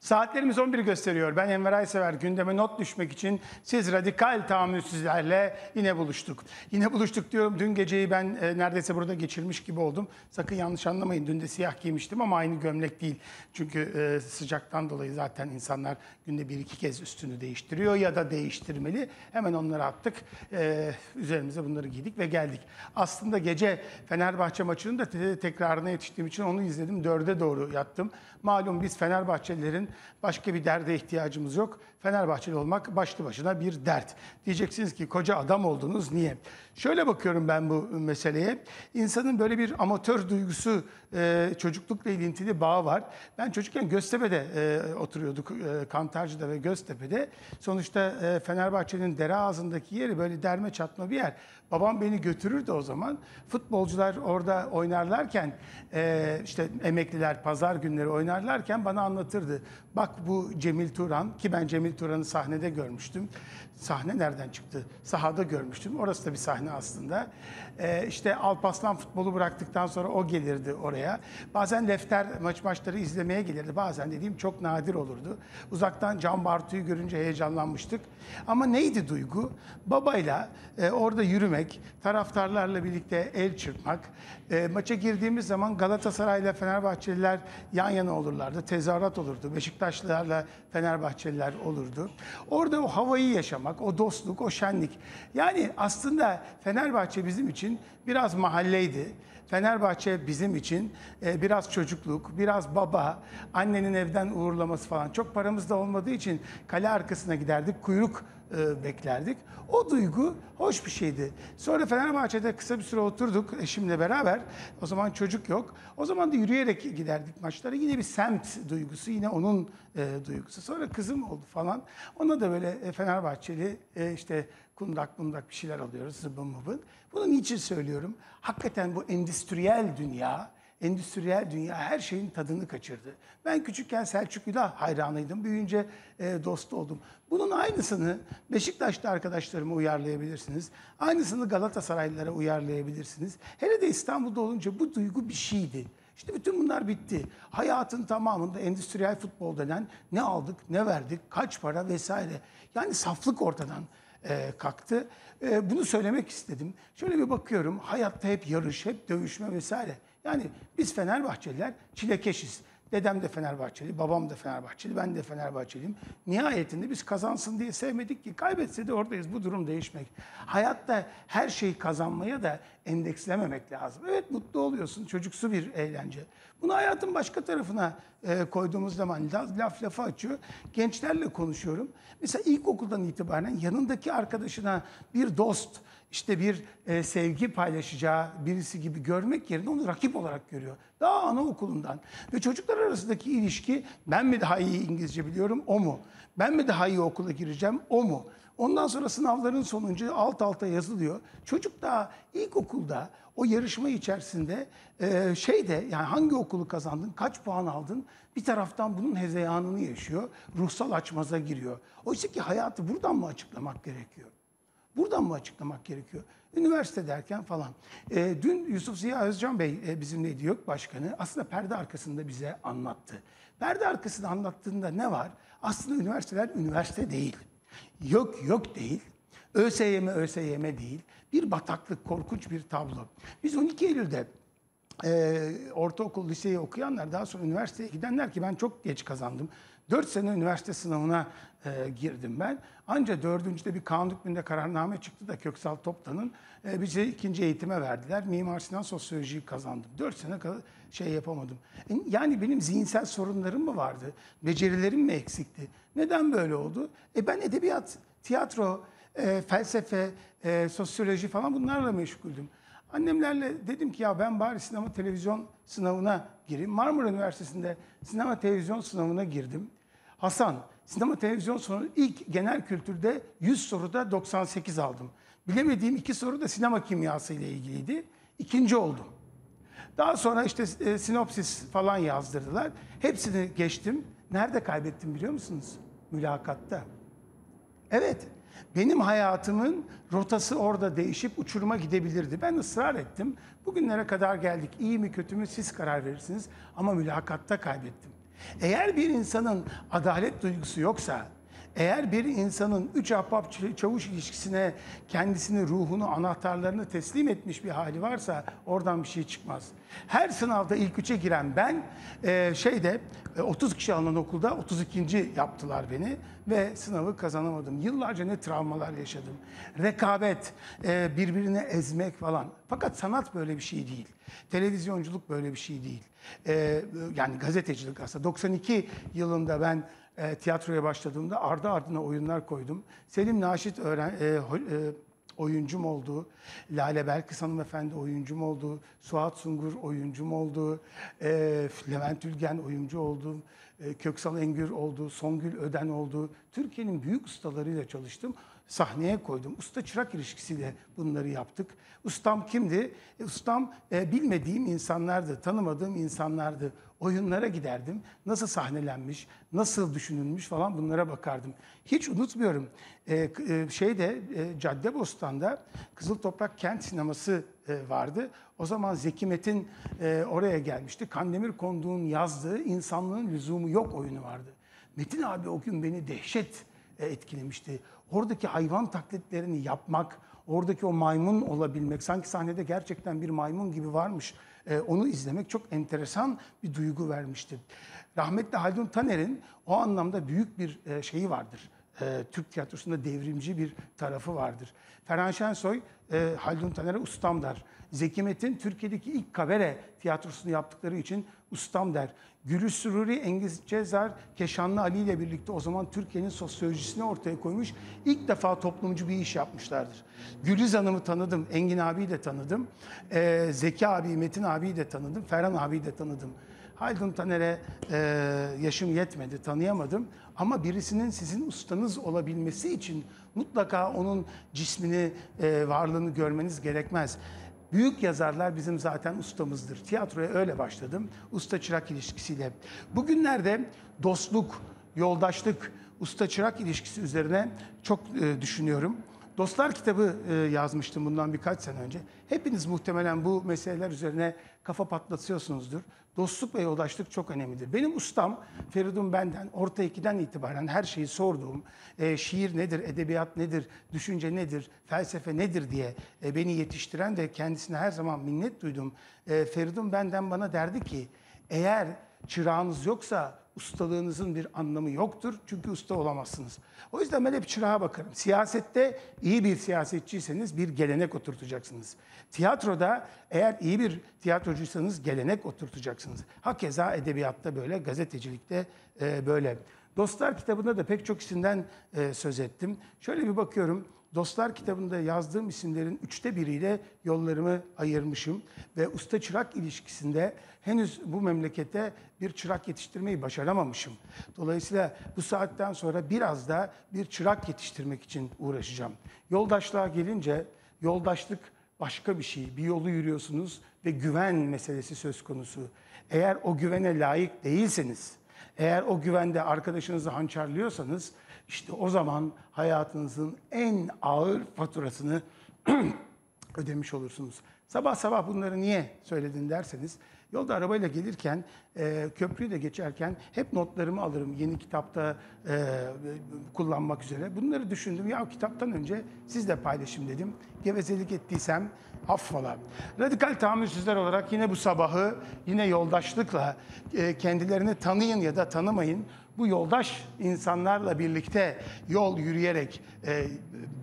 Saatlerimiz 11 gösteriyor. Ben Enver Aysever. Gündeme not düşmek için siz radikal tahammülsüzlerle yine buluştuk. Yine buluştuk diyorum. Dün geceyi ben e, neredeyse burada geçirmiş gibi oldum. Sakın yanlış anlamayın. Dün de siyah giymiştim ama aynı gömlek değil. Çünkü e, sıcaktan dolayı zaten insanlar günde bir iki kez üstünü değiştiriyor ya da değiştirmeli. Hemen onları attık. E, üzerimize bunları giydik ve geldik. Aslında gece Fenerbahçe maçının da te- tekrarına yetiştiğim için onu izledim. Dörde doğru yattım. Malum biz Fenerbahçelilerin başka bir derde ihtiyacımız yok. Fenerbahçeli olmak başlı başına bir dert. Diyeceksiniz ki koca adam oldunuz niye? Şöyle bakıyorum ben bu meseleye. İnsanın böyle bir amatör duygusu e, çocuklukla ilintili bağı var. Ben çocukken Göztepe'de e, oturuyorduk. E, Kantarcı'da ve Göztepe'de. Sonuçta e, Fenerbahçe'nin dere ağzındaki yeri böyle derme çatma bir yer. Babam beni götürürdü o zaman. Futbolcular orada oynarlarken e, işte emekliler pazar günleri oynarlarken bana anlatırdı. Bak bu Cemil Turan ki ben Cemil Turan'ı sahnede görmüştüm. Sahne nereden çıktı? Sahada görmüştüm. Orası da bir sahne aslında. E, işte Alpaslan futbolu bıraktıktan sonra o gelirdi oraya. Bazen Lefter maç maçları izlemeye gelirdi. Bazen dediğim çok nadir olurdu. Uzaktan Can Bartu'yu görünce heyecanlanmıştık. Ama neydi duygu? Babayla e, orada yürümek, taraftarlarla birlikte el çırpmak. E, maça girdiğimiz zaman Galatasaray'la Fenerbahçeliler yan yana olurlardı. Tezahürat olurdu. Beşiktaşlılarla Fenerbahçeliler olurdu. Orada o havayı yaşamak, o dostluk, o şenlik. Yani aslında Fenerbahçe bizim için biraz mahalleydi. Fenerbahçe bizim için e, biraz çocukluk, biraz baba, annenin evden uğurlaması falan. Çok paramız da olmadığı için kale arkasına giderdik, kuyruk e, beklerdik. O duygu hoş bir şeydi. Sonra Fenerbahçe'de kısa bir süre oturduk eşimle beraber. O zaman çocuk yok. O zaman da yürüyerek giderdik maçlara. Yine bir semt duygusu, yine onun e, duygusu. Sonra kızım oldu falan. Ona da böyle e, Fenerbahçeli e, işte kundak bundak bir şeyler alıyoruz zıbın mıbın. Bunu niçin söylüyorum? Hakikaten bu endüstriyel dünya, endüstriyel dünya her şeyin tadını kaçırdı. Ben küçükken Selçuklu'da hayranıydım. Büyüyünce e, dost oldum. Bunun aynısını Beşiktaş'ta arkadaşlarıma uyarlayabilirsiniz. Aynısını Galatasaraylılara uyarlayabilirsiniz. Hele de İstanbul'da olunca bu duygu bir şeydi. İşte bütün bunlar bitti. Hayatın tamamında endüstriyel futbol denen ne aldık, ne verdik, kaç para vesaire. Yani saflık ortadan e, kalktı. E, bunu söylemek istedim. Şöyle bir bakıyorum, hayatta hep yarış, hep dövüşme vesaire. Yani biz Fenerbahçeliler çilekeşiz. Dedem de Fenerbahçeli, babam da Fenerbahçeli, ben de Fenerbahçeliyim. Nihayetinde biz kazansın diye sevmedik ki kaybetse de oradayız. Bu durum değişmek. Hayatta her şeyi kazanmaya da endekslememek lazım. Evet mutlu oluyorsun, çocuksu bir eğlence. Bunu hayatın başka tarafına e, koyduğumuz zaman laf, laf lafı açıyor. Gençlerle konuşuyorum. Mesela ilkokuldan itibaren yanındaki arkadaşına bir dost, işte bir e, sevgi paylaşacağı birisi gibi görmek yerine onu rakip olarak görüyor. Daha anaokulundan. Ve çocuklar arasındaki ilişki ben mi daha iyi İngilizce biliyorum o mu? Ben mi daha iyi okula gireceğim o mu? Ondan sonra sınavların sonuncu alt alta yazılıyor. Çocuk daha ilkokulda o yarışma içerisinde e, şeyde yani hangi okulu kazandın, kaç puan aldın bir taraftan bunun hezeyanını yaşıyor. Ruhsal açmaza giriyor. Oysa ki hayatı buradan mı açıklamak gerekiyor? Buradan mı açıklamak gerekiyor? Üniversite derken falan. E, dün Yusuf Ziya Özcan Bey e, bizimleydi yok başkanı. Aslında perde arkasında bize anlattı. Perde arkasında anlattığında ne var? Aslında üniversiteler üniversite değil. Yok yok değil. ÖSYM ÖSYM değil. Bir bataklık, korkunç bir tablo. Biz 12 Eylül'de e, ortaokul, liseyi okuyanlar daha sonra üniversiteye gidenler ki ben çok geç kazandım. 4 sene üniversite sınavına e, girdim ben. Anca dördüncüde bir kanun hükmünde kararname çıktı da Köksal Toptan'ın e, bize ikinci eğitime verdiler. Mimar Sinan Sosyolojiyi kazandım. 4 sene kadar şey yapamadım. E, Yani benim zihinsel sorunlarım mı vardı? Becerilerim mi eksikti? Neden böyle oldu? E ben edebiyat, tiyatro, e, felsefe, e, sosyoloji falan bunlarla meşguldüm. Annemlerle dedim ki ya ben bari sinema televizyon sınavına gireyim. Marmara Üniversitesi'nde sinema televizyon sınavına girdim. Hasan, sinema televizyon sınavı ilk genel kültürde 100 soruda 98 aldım. Bilemediğim iki soru da sinema kimyası ile ilgiliydi. İkinci oldum. Daha sonra işte e, sinopsis falan yazdırdılar. Hepsini geçtim. Nerede kaybettim biliyor musunuz? Mülakatta. Evet, benim hayatımın rotası orada değişip uçuruma gidebilirdi. Ben ısrar ettim. Bugünlere kadar geldik. İyi mi kötü mü siz karar verirsiniz. Ama mülakatta kaybettim. Eğer bir insanın adalet duygusu yoksa, eğer bir insanın üç ahbap çavuş ilişkisine kendisini, ruhunu, anahtarlarını teslim etmiş bir hali varsa oradan bir şey çıkmaz. Her sınavda ilk üçe giren ben e, şeyde e, 30 kişi alınan okulda 32. yaptılar beni ve sınavı kazanamadım. Yıllarca ne travmalar yaşadım. Rekabet, e, birbirini ezmek falan. Fakat sanat böyle bir şey değil. Televizyonculuk böyle bir şey değil. E, yani gazetecilik aslında. 92 yılında ben e, tiyatroya başladığımda ardı ardına oyunlar koydum. Selim Naşit öğren, oyuncum oldu. Lale Belkıs hanımefendi oyuncum oldu. Suat Sungur oyuncum oldu. E, Levent Ülgen oyuncu oldu. E, Köksal Engür oldu. Songül Öden oldu. Türkiye'nin büyük ustalarıyla çalıştım. Sahneye koydum. Usta çırak ilişkisiyle bunları yaptık. Ustam kimdi? E, ustam e, bilmediğim insanlardı, tanımadığım insanlardı. Oyunlara giderdim. Nasıl sahnelenmiş, nasıl düşünülmüş falan bunlara bakardım. Hiç unutmuyorum. E, k- e, şeyde e, Caddebostan'da Kızıl Toprak Kent Sineması e, vardı. O zaman Zeki Metin e, oraya gelmişti. Kandemir Konduğ'un yazdığı İnsanlığın Lüzumu Yok oyunu vardı. Metin abi o gün beni dehşet e, etkilemişti. Oradaki hayvan taklitlerini yapmak, oradaki o maymun olabilmek, sanki sahnede gerçekten bir maymun gibi varmış. E, onu izlemek çok enteresan bir duygu vermişti. Rahmetli Haldun Taner'in o anlamda büyük bir e, şeyi vardır. E, Türk tiyatrosunda devrimci bir tarafı vardır. Ferhan Şensoy, e, Haldun Taner'e ustam der. Zeki Metin, Türkiye'deki ilk kabare tiyatrosunu yaptıkları için ustam der. Gülü Süruri, Engiz Cezar, Keşanlı Ali ile birlikte o zaman Türkiye'nin sosyolojisini ortaya koymuş. İlk defa toplumcu bir iş yapmışlardır. Gülüz Hanım'ı tanıdım, Engin abiyi de tanıdım. Ee, Zeki abi, Metin abiyi de tanıdım, Ferhan abiyi de tanıdım. Haldun Taner'e e, yaşım yetmedi, tanıyamadım. Ama birisinin sizin ustanız olabilmesi için mutlaka onun cismini, e, varlığını görmeniz gerekmez. Büyük yazarlar bizim zaten ustamızdır. Tiyatroya öyle başladım. Usta çırak ilişkisiyle. Bugünlerde dostluk, yoldaşlık, usta çırak ilişkisi üzerine çok e, düşünüyorum. Dostlar kitabı e, yazmıştım bundan birkaç sene önce. Hepiniz muhtemelen bu meseleler üzerine kafa patlatıyorsunuzdur. Dostluk ve yoldaşlık çok önemlidir. Benim ustam Feridun Benden orta ikiden itibaren her şeyi sorduğum, e, şiir nedir, edebiyat nedir, düşünce nedir, felsefe nedir diye e, beni yetiştiren ve kendisine her zaman minnet duydum. Feridun Benden bana derdi ki, eğer çırağınız yoksa ustalığınızın bir anlamı yoktur. Çünkü usta olamazsınız. O yüzden ben hep çırağa bakarım. Siyasette iyi bir siyasetçiyseniz bir gelenek oturtacaksınız. Tiyatroda eğer iyi bir tiyatrocuysanız gelenek oturtacaksınız. Hakeza edebiyatta böyle, gazetecilikte e, böyle. Dostlar kitabında da pek çok isimden e, söz ettim. Şöyle bir bakıyorum. Dostlar kitabında yazdığım isimlerin üçte biriyle yollarımı ayırmışım. Ve usta çırak ilişkisinde henüz bu memlekete bir çırak yetiştirmeyi başaramamışım. Dolayısıyla bu saatten sonra biraz da bir çırak yetiştirmek için uğraşacağım. Yoldaşlığa gelince yoldaşlık başka bir şey. Bir yolu yürüyorsunuz ve güven meselesi söz konusu. Eğer o güvene layık değilseniz, eğer o güvende arkadaşınızı hançerliyorsanız işte o zaman hayatınızın en ağır faturasını ödemiş olursunuz. Sabah sabah bunları niye söyledin derseniz yolda arabayla gelirken e, köprüyü de geçerken hep notlarımı alırım yeni kitapta e, kullanmak üzere. Bunları düşündüm ya kitaptan önce sizle paylaşayım dedim. Gevezelik ettiysem affola. Radikal tahammülsüzler olarak yine bu sabahı yine yoldaşlıkla e, kendilerini tanıyın ya da tanımayın bu yoldaş insanlarla birlikte yol yürüyerek e,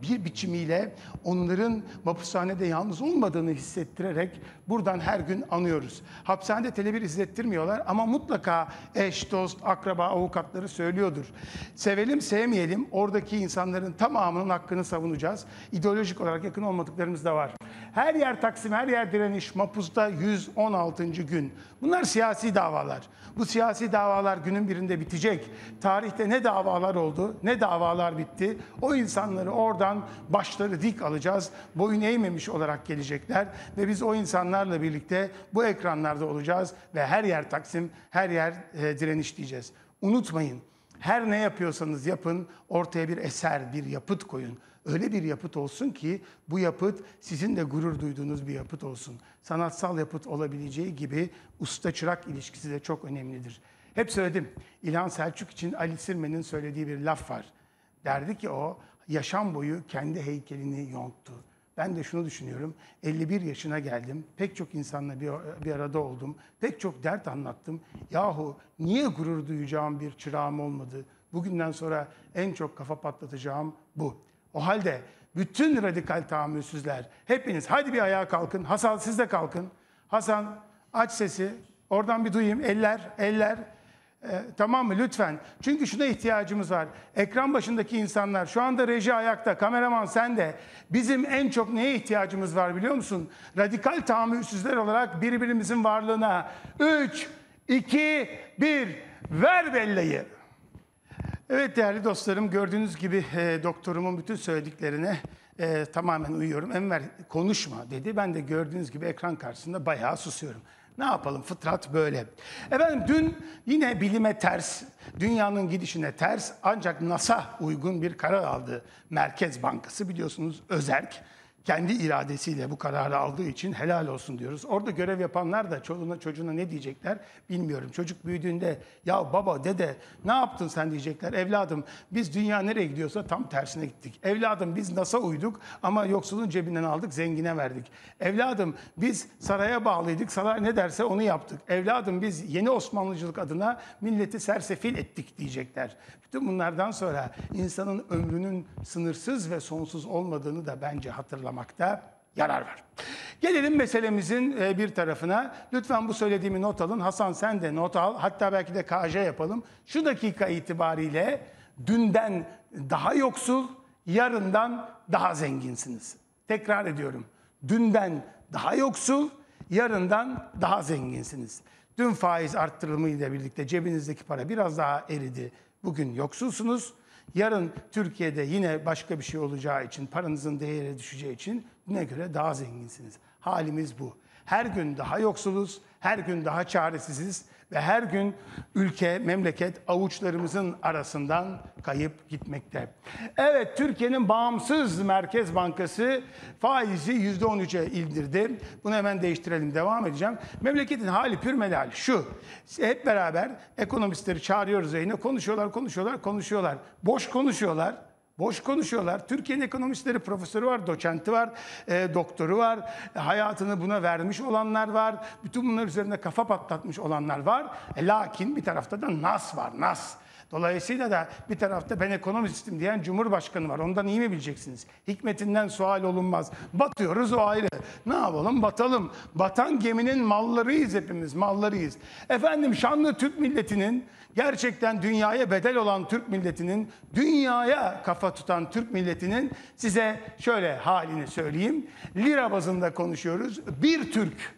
bir biçimiyle onların mapushanede yalnız olmadığını hissettirerek buradan her gün anıyoruz. Hapishanede telebir izlettirmiyorlar ama mutlaka eş, dost, akraba, avukatları söylüyordur. Sevelim, sevmeyelim oradaki insanların tamamının hakkını savunacağız. İdeolojik olarak yakın olmadıklarımız da var. Her yer Taksim, her yer direniş, Mapus'ta 116. gün. Bunlar siyasi davalar. Bu siyasi davalar günün birinde bitecek. Tarihte ne davalar oldu, ne davalar bitti. O insanları oradan başları dik alacağız. Boyun eğmemiş olarak gelecekler ve biz o insanlarla birlikte bu ekranlarda olacağız ve her yer Taksim, her yer e, direniş diyeceğiz. Unutmayın. Her ne yapıyorsanız yapın, ortaya bir eser, bir yapıt koyun. Öyle bir yapıt olsun ki bu yapıt sizin de gurur duyduğunuz bir yapıt olsun. Sanatsal yapıt olabileceği gibi usta çırak ilişkisi de çok önemlidir. Hep söyledim. İlhan Selçuk için Ali Sirmen'in söylediği bir laf var. Derdi ki o yaşam boyu kendi heykelini yonttu. Ben de şunu düşünüyorum. 51 yaşına geldim. Pek çok insanla bir, bir arada oldum. Pek çok dert anlattım. Yahu niye gurur duyacağım bir çırağım olmadı? Bugünden sonra en çok kafa patlatacağım bu. O halde bütün radikal tahammülsüzler hepiniz hadi bir ayağa kalkın. Hasan siz de kalkın. Hasan aç sesi. Oradan bir duyayım. Eller, eller. Ee, tamam mı lütfen? Çünkü şuna ihtiyacımız var. Ekran başındaki insanlar şu anda reji ayakta, kameraman sen de. Bizim en çok neye ihtiyacımız var biliyor musun? Radikal tahammülsüzler olarak birbirimizin varlığına. 3, 2, 1 ver belleği. Evet değerli dostlarım gördüğünüz gibi e, doktorumun bütün söylediklerine e, tamamen uyuyorum. Enver konuşma dedi. Ben de gördüğünüz gibi ekran karşısında bayağı susuyorum. Ne yapalım fıtrat böyle. Efendim dün yine bilime ters, dünyanın gidişine ters ancak NASA uygun bir karar aldı. Merkez Bankası biliyorsunuz özerk kendi iradesiyle bu kararı aldığı için helal olsun diyoruz. Orada görev yapanlar da çoluğuna çocuğuna ne diyecekler bilmiyorum. Çocuk büyüdüğünde ya baba dede ne yaptın sen diyecekler. Evladım biz dünya nereye gidiyorsa tam tersine gittik. Evladım biz NASA uyduk ama yoksulun cebinden aldık zengine verdik. Evladım biz saraya bağlıydık saray ne derse onu yaptık. Evladım biz yeni Osmanlıcılık adına milleti sersefil ettik diyecekler. Bütün bunlardan sonra insanın ömrünün sınırsız ve sonsuz olmadığını da bence hatırlamakta yarar var. Gelelim meselemizin e, bir tarafına. Lütfen bu söylediğimi not alın. Hasan sen de not al. Hatta belki de KJ yapalım. Şu dakika itibariyle dünden daha yoksul, yarından daha zenginsiniz. Tekrar ediyorum. Dünden daha yoksul, yarından daha zenginsiniz. Dün faiz arttırılımıyla birlikte cebinizdeki para biraz daha eridi. Bugün yoksulsunuz. Yarın Türkiye'de yine başka bir şey olacağı için, paranızın değeri düşeceği için ne göre daha zenginsiniz. Halimiz bu. Her gün daha yoksuluz, her gün daha çaresiziz ve her gün ülke, memleket avuçlarımızın arasından kayıp gitmekte. Evet, Türkiye'nin bağımsız Merkez Bankası faizi %13'e indirdi. Bunu hemen değiştirelim, devam edeceğim. Memleketin hali pürmelal şu. Hep beraber ekonomistleri çağırıyoruz yayına. Konuşuyorlar, konuşuyorlar, konuşuyorlar. Boş konuşuyorlar. Boş konuşuyorlar. Türkiye'nin ekonomistleri profesörü var, doçenti var, e, doktoru var, e, hayatını buna vermiş olanlar var. Bütün bunlar üzerinde kafa patlatmış olanlar var. E, lakin bir tarafta da NAS var, NAS. Dolayısıyla da bir tarafta ben ekonomistim diyen Cumhurbaşkanı var. Ondan iyi mi bileceksiniz? Hikmetinden sual olunmaz. Batıyoruz o ayrı. Ne yapalım? Batalım. Batan geminin mallarıyız hepimiz, mallarıyız. Efendim şanlı Türk milletinin gerçekten dünyaya bedel olan Türk milletinin, dünyaya kafa tutan Türk milletinin size şöyle halini söyleyeyim. Lira bazında konuşuyoruz. Bir Türk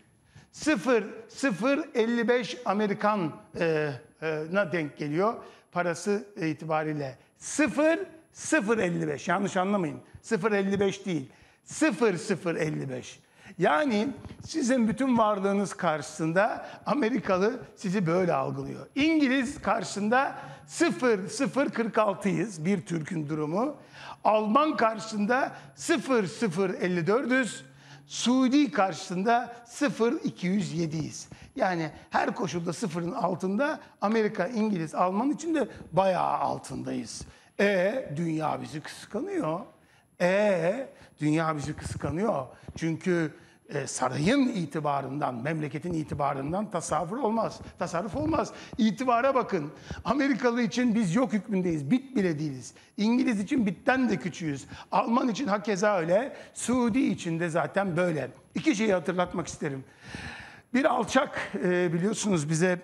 0 0 55 Amerikan e, e, denk geliyor. Parası itibariyle 0 0.55 yanlış anlamayın. 0.55 değil. 0.055 yani sizin bütün varlığınız karşısında Amerikalı sizi böyle algılıyor. İngiliz karşısında 0.046'yız bir Türk'ün durumu. Alman karşısında 0.054'üz. Suudi karşısında 0.207'yiz. Yani her koşulda sıfırın altında Amerika, İngiliz, Alman için de bayağı altındayız. E dünya bizi kıskanıyor. E dünya bizi kıskanıyor. Çünkü e, sarayın itibarından, memleketin itibarından tasavvur olmaz. Tasarruf olmaz. İtibara bakın. Amerikalı için biz yok hükmündeyiz. Bit bile değiliz. İngiliz için bitten de küçüğüz. Alman için hakeza öyle. Suudi için de zaten böyle. İki şeyi hatırlatmak isterim. Bir alçak e, biliyorsunuz bize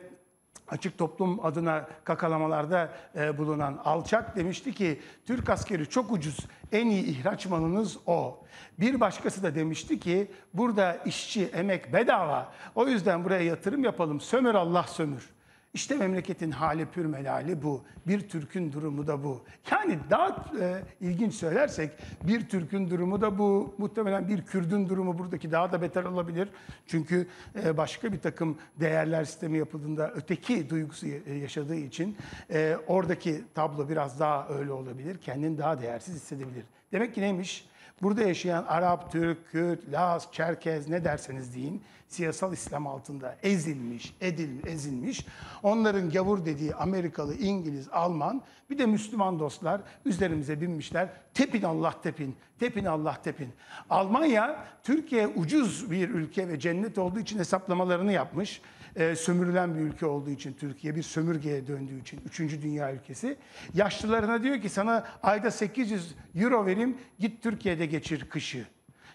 Açık Toplum adına kakalamalarda e, bulunan alçak demişti ki Türk askeri çok ucuz, en iyi ihraç malınız o. Bir başkası da demişti ki burada işçi, emek bedava. O yüzden buraya yatırım yapalım, sömür Allah sömür. İşte memleketin hali pür melali bu. Bir Türk'ün durumu da bu. Yani daha e, ilginç söylersek bir Türk'ün durumu da bu. Muhtemelen bir Kürdün durumu buradaki daha da beter olabilir. Çünkü e, başka bir takım değerler sistemi yapıldığında öteki duygusu e, yaşadığı için e, oradaki tablo biraz daha öyle olabilir. Kendini daha değersiz hissedebilir. Demek ki neymiş? Burada yaşayan Arap, Türk, Kürt, Laz, Çerkez ne derseniz deyin siyasal İslam altında ezilmiş, edil, ezilmiş. Onların gavur dediği Amerikalı, İngiliz, Alman bir de Müslüman dostlar üzerimize binmişler. Tepin Allah tepin, tepin Allah tepin. Almanya Türkiye ucuz bir ülke ve cennet olduğu için hesaplamalarını yapmış. Ee, sömürülen bir ülke olduğu için Türkiye bir sömürgeye döndüğü için 3. dünya ülkesi. Yaşlılarına diyor ki sana ayda 800 euro vereyim git Türkiye'de geçir kışı.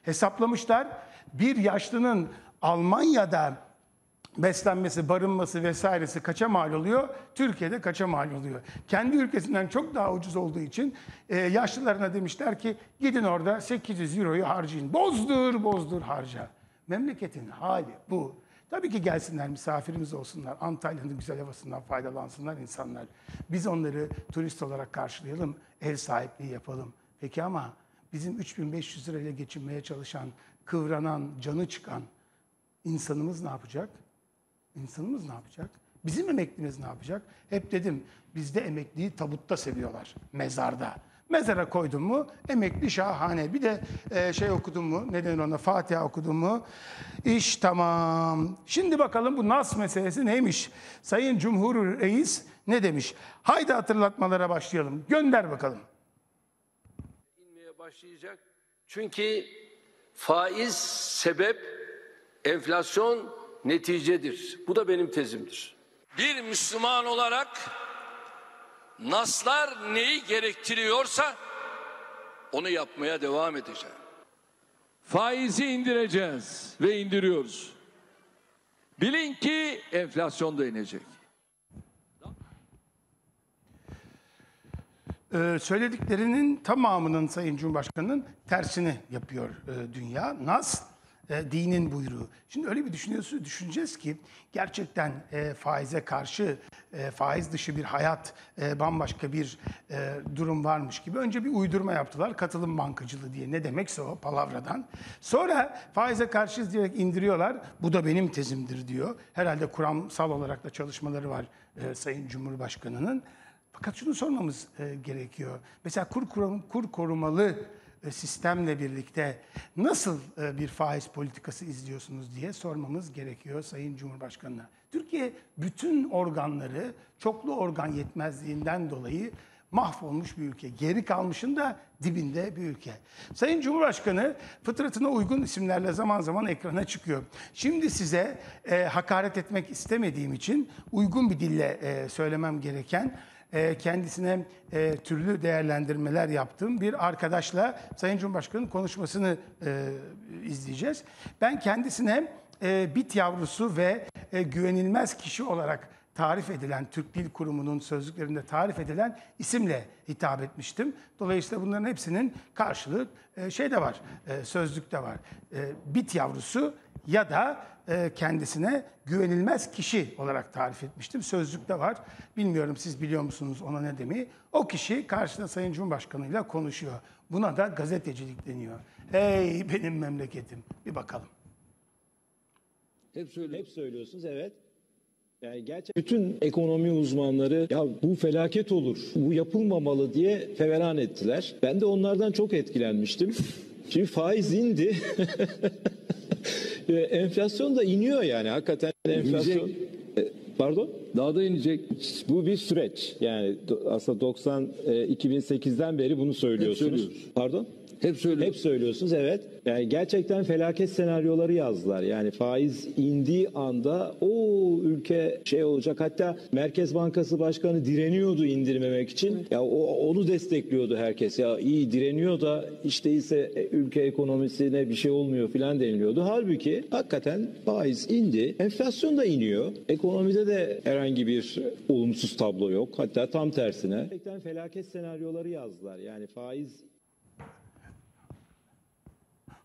Hesaplamışlar bir yaşlının Almanya'da beslenmesi, barınması vesairesi kaça mal oluyor? Türkiye'de kaça mal oluyor? Kendi ülkesinden çok daha ucuz olduğu için e, yaşlılarına demişler ki gidin orada 800 euroyu harcayın. Bozdur, bozdur harca. Memleketin hali bu. Tabii ki gelsinler misafirimiz olsunlar. Antalya'nın güzel havasından faydalansınlar insanlar. Biz onları turist olarak karşılayalım, ev sahipliği yapalım. Peki ama bizim 3500 lirayla geçinmeye çalışan, kıvranan, canı çıkan insanımız ne yapacak? İnsanımız ne yapacak? Bizim emeklimiz ne yapacak? Hep dedim bizde emekliyi tabutta seviyorlar, mezarda. Mezara koydun mu emekli şahane. Bir de e, şey okudun mu, ne denir ona, Fatiha okudun mu? İş tamam. Şimdi bakalım bu nas meselesi neymiş? Sayın Cumhur Reis ne demiş? Haydi hatırlatmalara başlayalım. Gönder bakalım. inmeye başlayacak. Çünkü faiz sebep, enflasyon neticedir. Bu da benim tezimdir. Bir Müslüman olarak naslar neyi gerektiriyorsa onu yapmaya devam edeceğim. Faizi indireceğiz ve indiriyoruz. Bilin ki enflasyon da inecek. Ee, söylediklerinin tamamının Sayın Cumhurbaşkanı'nın tersini yapıyor e, dünya. Nas e, dinin buyruğu. Şimdi öyle bir düşünüyorsunuz, düşüneceğiz ki gerçekten e, faize karşı e, faiz dışı bir hayat, e, bambaşka bir e, durum varmış gibi. Önce bir uydurma yaptılar, katılım bankacılığı diye. Ne demekse o palavradan. Sonra faize karşıyız diyerek indiriyorlar. Bu da benim tezimdir diyor. Herhalde kuramsal olarak da çalışmaları var e, Sayın Cumhurbaşkanı'nın. Fakat şunu sormamız e, gerekiyor. Mesela kur, kurum, kur korumalı sistemle birlikte nasıl e, bir faiz politikası izliyorsunuz diye sormamız gerekiyor Sayın Cumhurbaşkanı'na. Türkiye bütün organları çoklu organ yetmezliğinden dolayı mahvolmuş bir ülke. Geri kalmışın da dibinde bir ülke. Sayın Cumhurbaşkanı fıtratına uygun isimlerle zaman zaman ekrana çıkıyor. Şimdi size e, hakaret etmek istemediğim için uygun bir dille e, söylemem gereken e, kendisine e, türlü değerlendirmeler yaptığım bir arkadaşla Sayın Cumhurbaşkanı'nın konuşmasını e, izleyeceğiz. Ben kendisine bit yavrusu ve güvenilmez kişi olarak tarif edilen Türk Dil Kurumu'nun sözlüklerinde tarif edilen isimle hitap etmiştim. Dolayısıyla bunların hepsinin karşılığı e, şeyde var, e, sözlükte var. E, bit yavrusu ya da kendisine güvenilmez kişi olarak tarif etmiştim. Sözlükte var. Bilmiyorum siz biliyor musunuz ona ne demeyi. O kişi karşısında Sayın Cumhurbaşkanı'yla konuşuyor. Buna da gazetecilik deniyor. Hey benim memleketim. Bir bakalım. Hep söylüyorum. Hep söylüyorsunuz evet. Yani gerçekten bütün ekonomi uzmanları ya bu felaket olur, bu yapılmamalı diye feveran ettiler. Ben de onlardan çok etkilenmiştim. Şimdi faiz indi. E, enflasyon da iniyor yani hakikaten enflasyon. E, Pardon? Daha da inecek. Bu bir süreç. Yani aslında 90 e, 2008'den beri bunu söylüyorsunuz. Pardon? Hep söylüyorum. Hep söylüyorsunuz evet. Yani gerçekten felaket senaryoları yazdılar. Yani faiz indiği anda o ülke şey olacak. Hatta Merkez Bankası Başkanı direniyordu indirmemek için. Ya o onu destekliyordu herkes. Ya iyi direniyor da işte ise e, ülke ekonomisine bir şey olmuyor filan deniliyordu. Halbuki hakikaten faiz indi. Enflasyon da iniyor. Ekonomide de herhangi bir olumsuz tablo yok. Hatta tam tersine. Gerçekten felaket senaryoları yazdılar. Yani faiz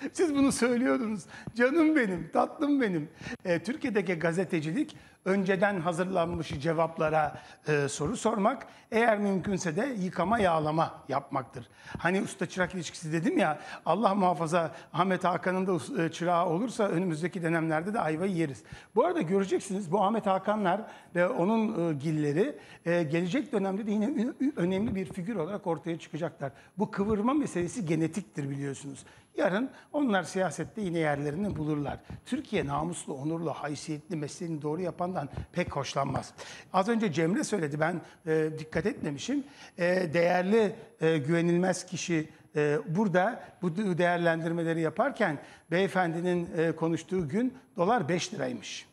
Siz bunu söylüyordunuz. Canım benim, tatlım benim. Ee, Türkiye'deki gazetecilik önceden hazırlanmış cevaplara e, soru sormak, eğer mümkünse de yıkama yağlama yapmaktır. Hani usta çırak ilişkisi dedim ya, Allah muhafaza Ahmet Hakan'ın da e, çırağı olursa önümüzdeki dönemlerde de ayvayı yeriz. Bu arada göreceksiniz bu Ahmet Hakanlar ve onun e, gilleri e, gelecek dönemde de yine önemli bir figür olarak ortaya çıkacaklar. Bu kıvırma meselesi genetiktir biliyorsunuz. Yarın onlar siyasette yine yerlerini bulurlar. Türkiye namuslu, onurlu, haysiyetli, mesleğini doğru yapandan pek hoşlanmaz. Az önce Cemre söyledi, ben e, dikkat etmemişim. E, değerli, e, güvenilmez kişi e, burada bu değerlendirmeleri yaparken beyefendinin e, konuştuğu gün dolar 5 liraymış.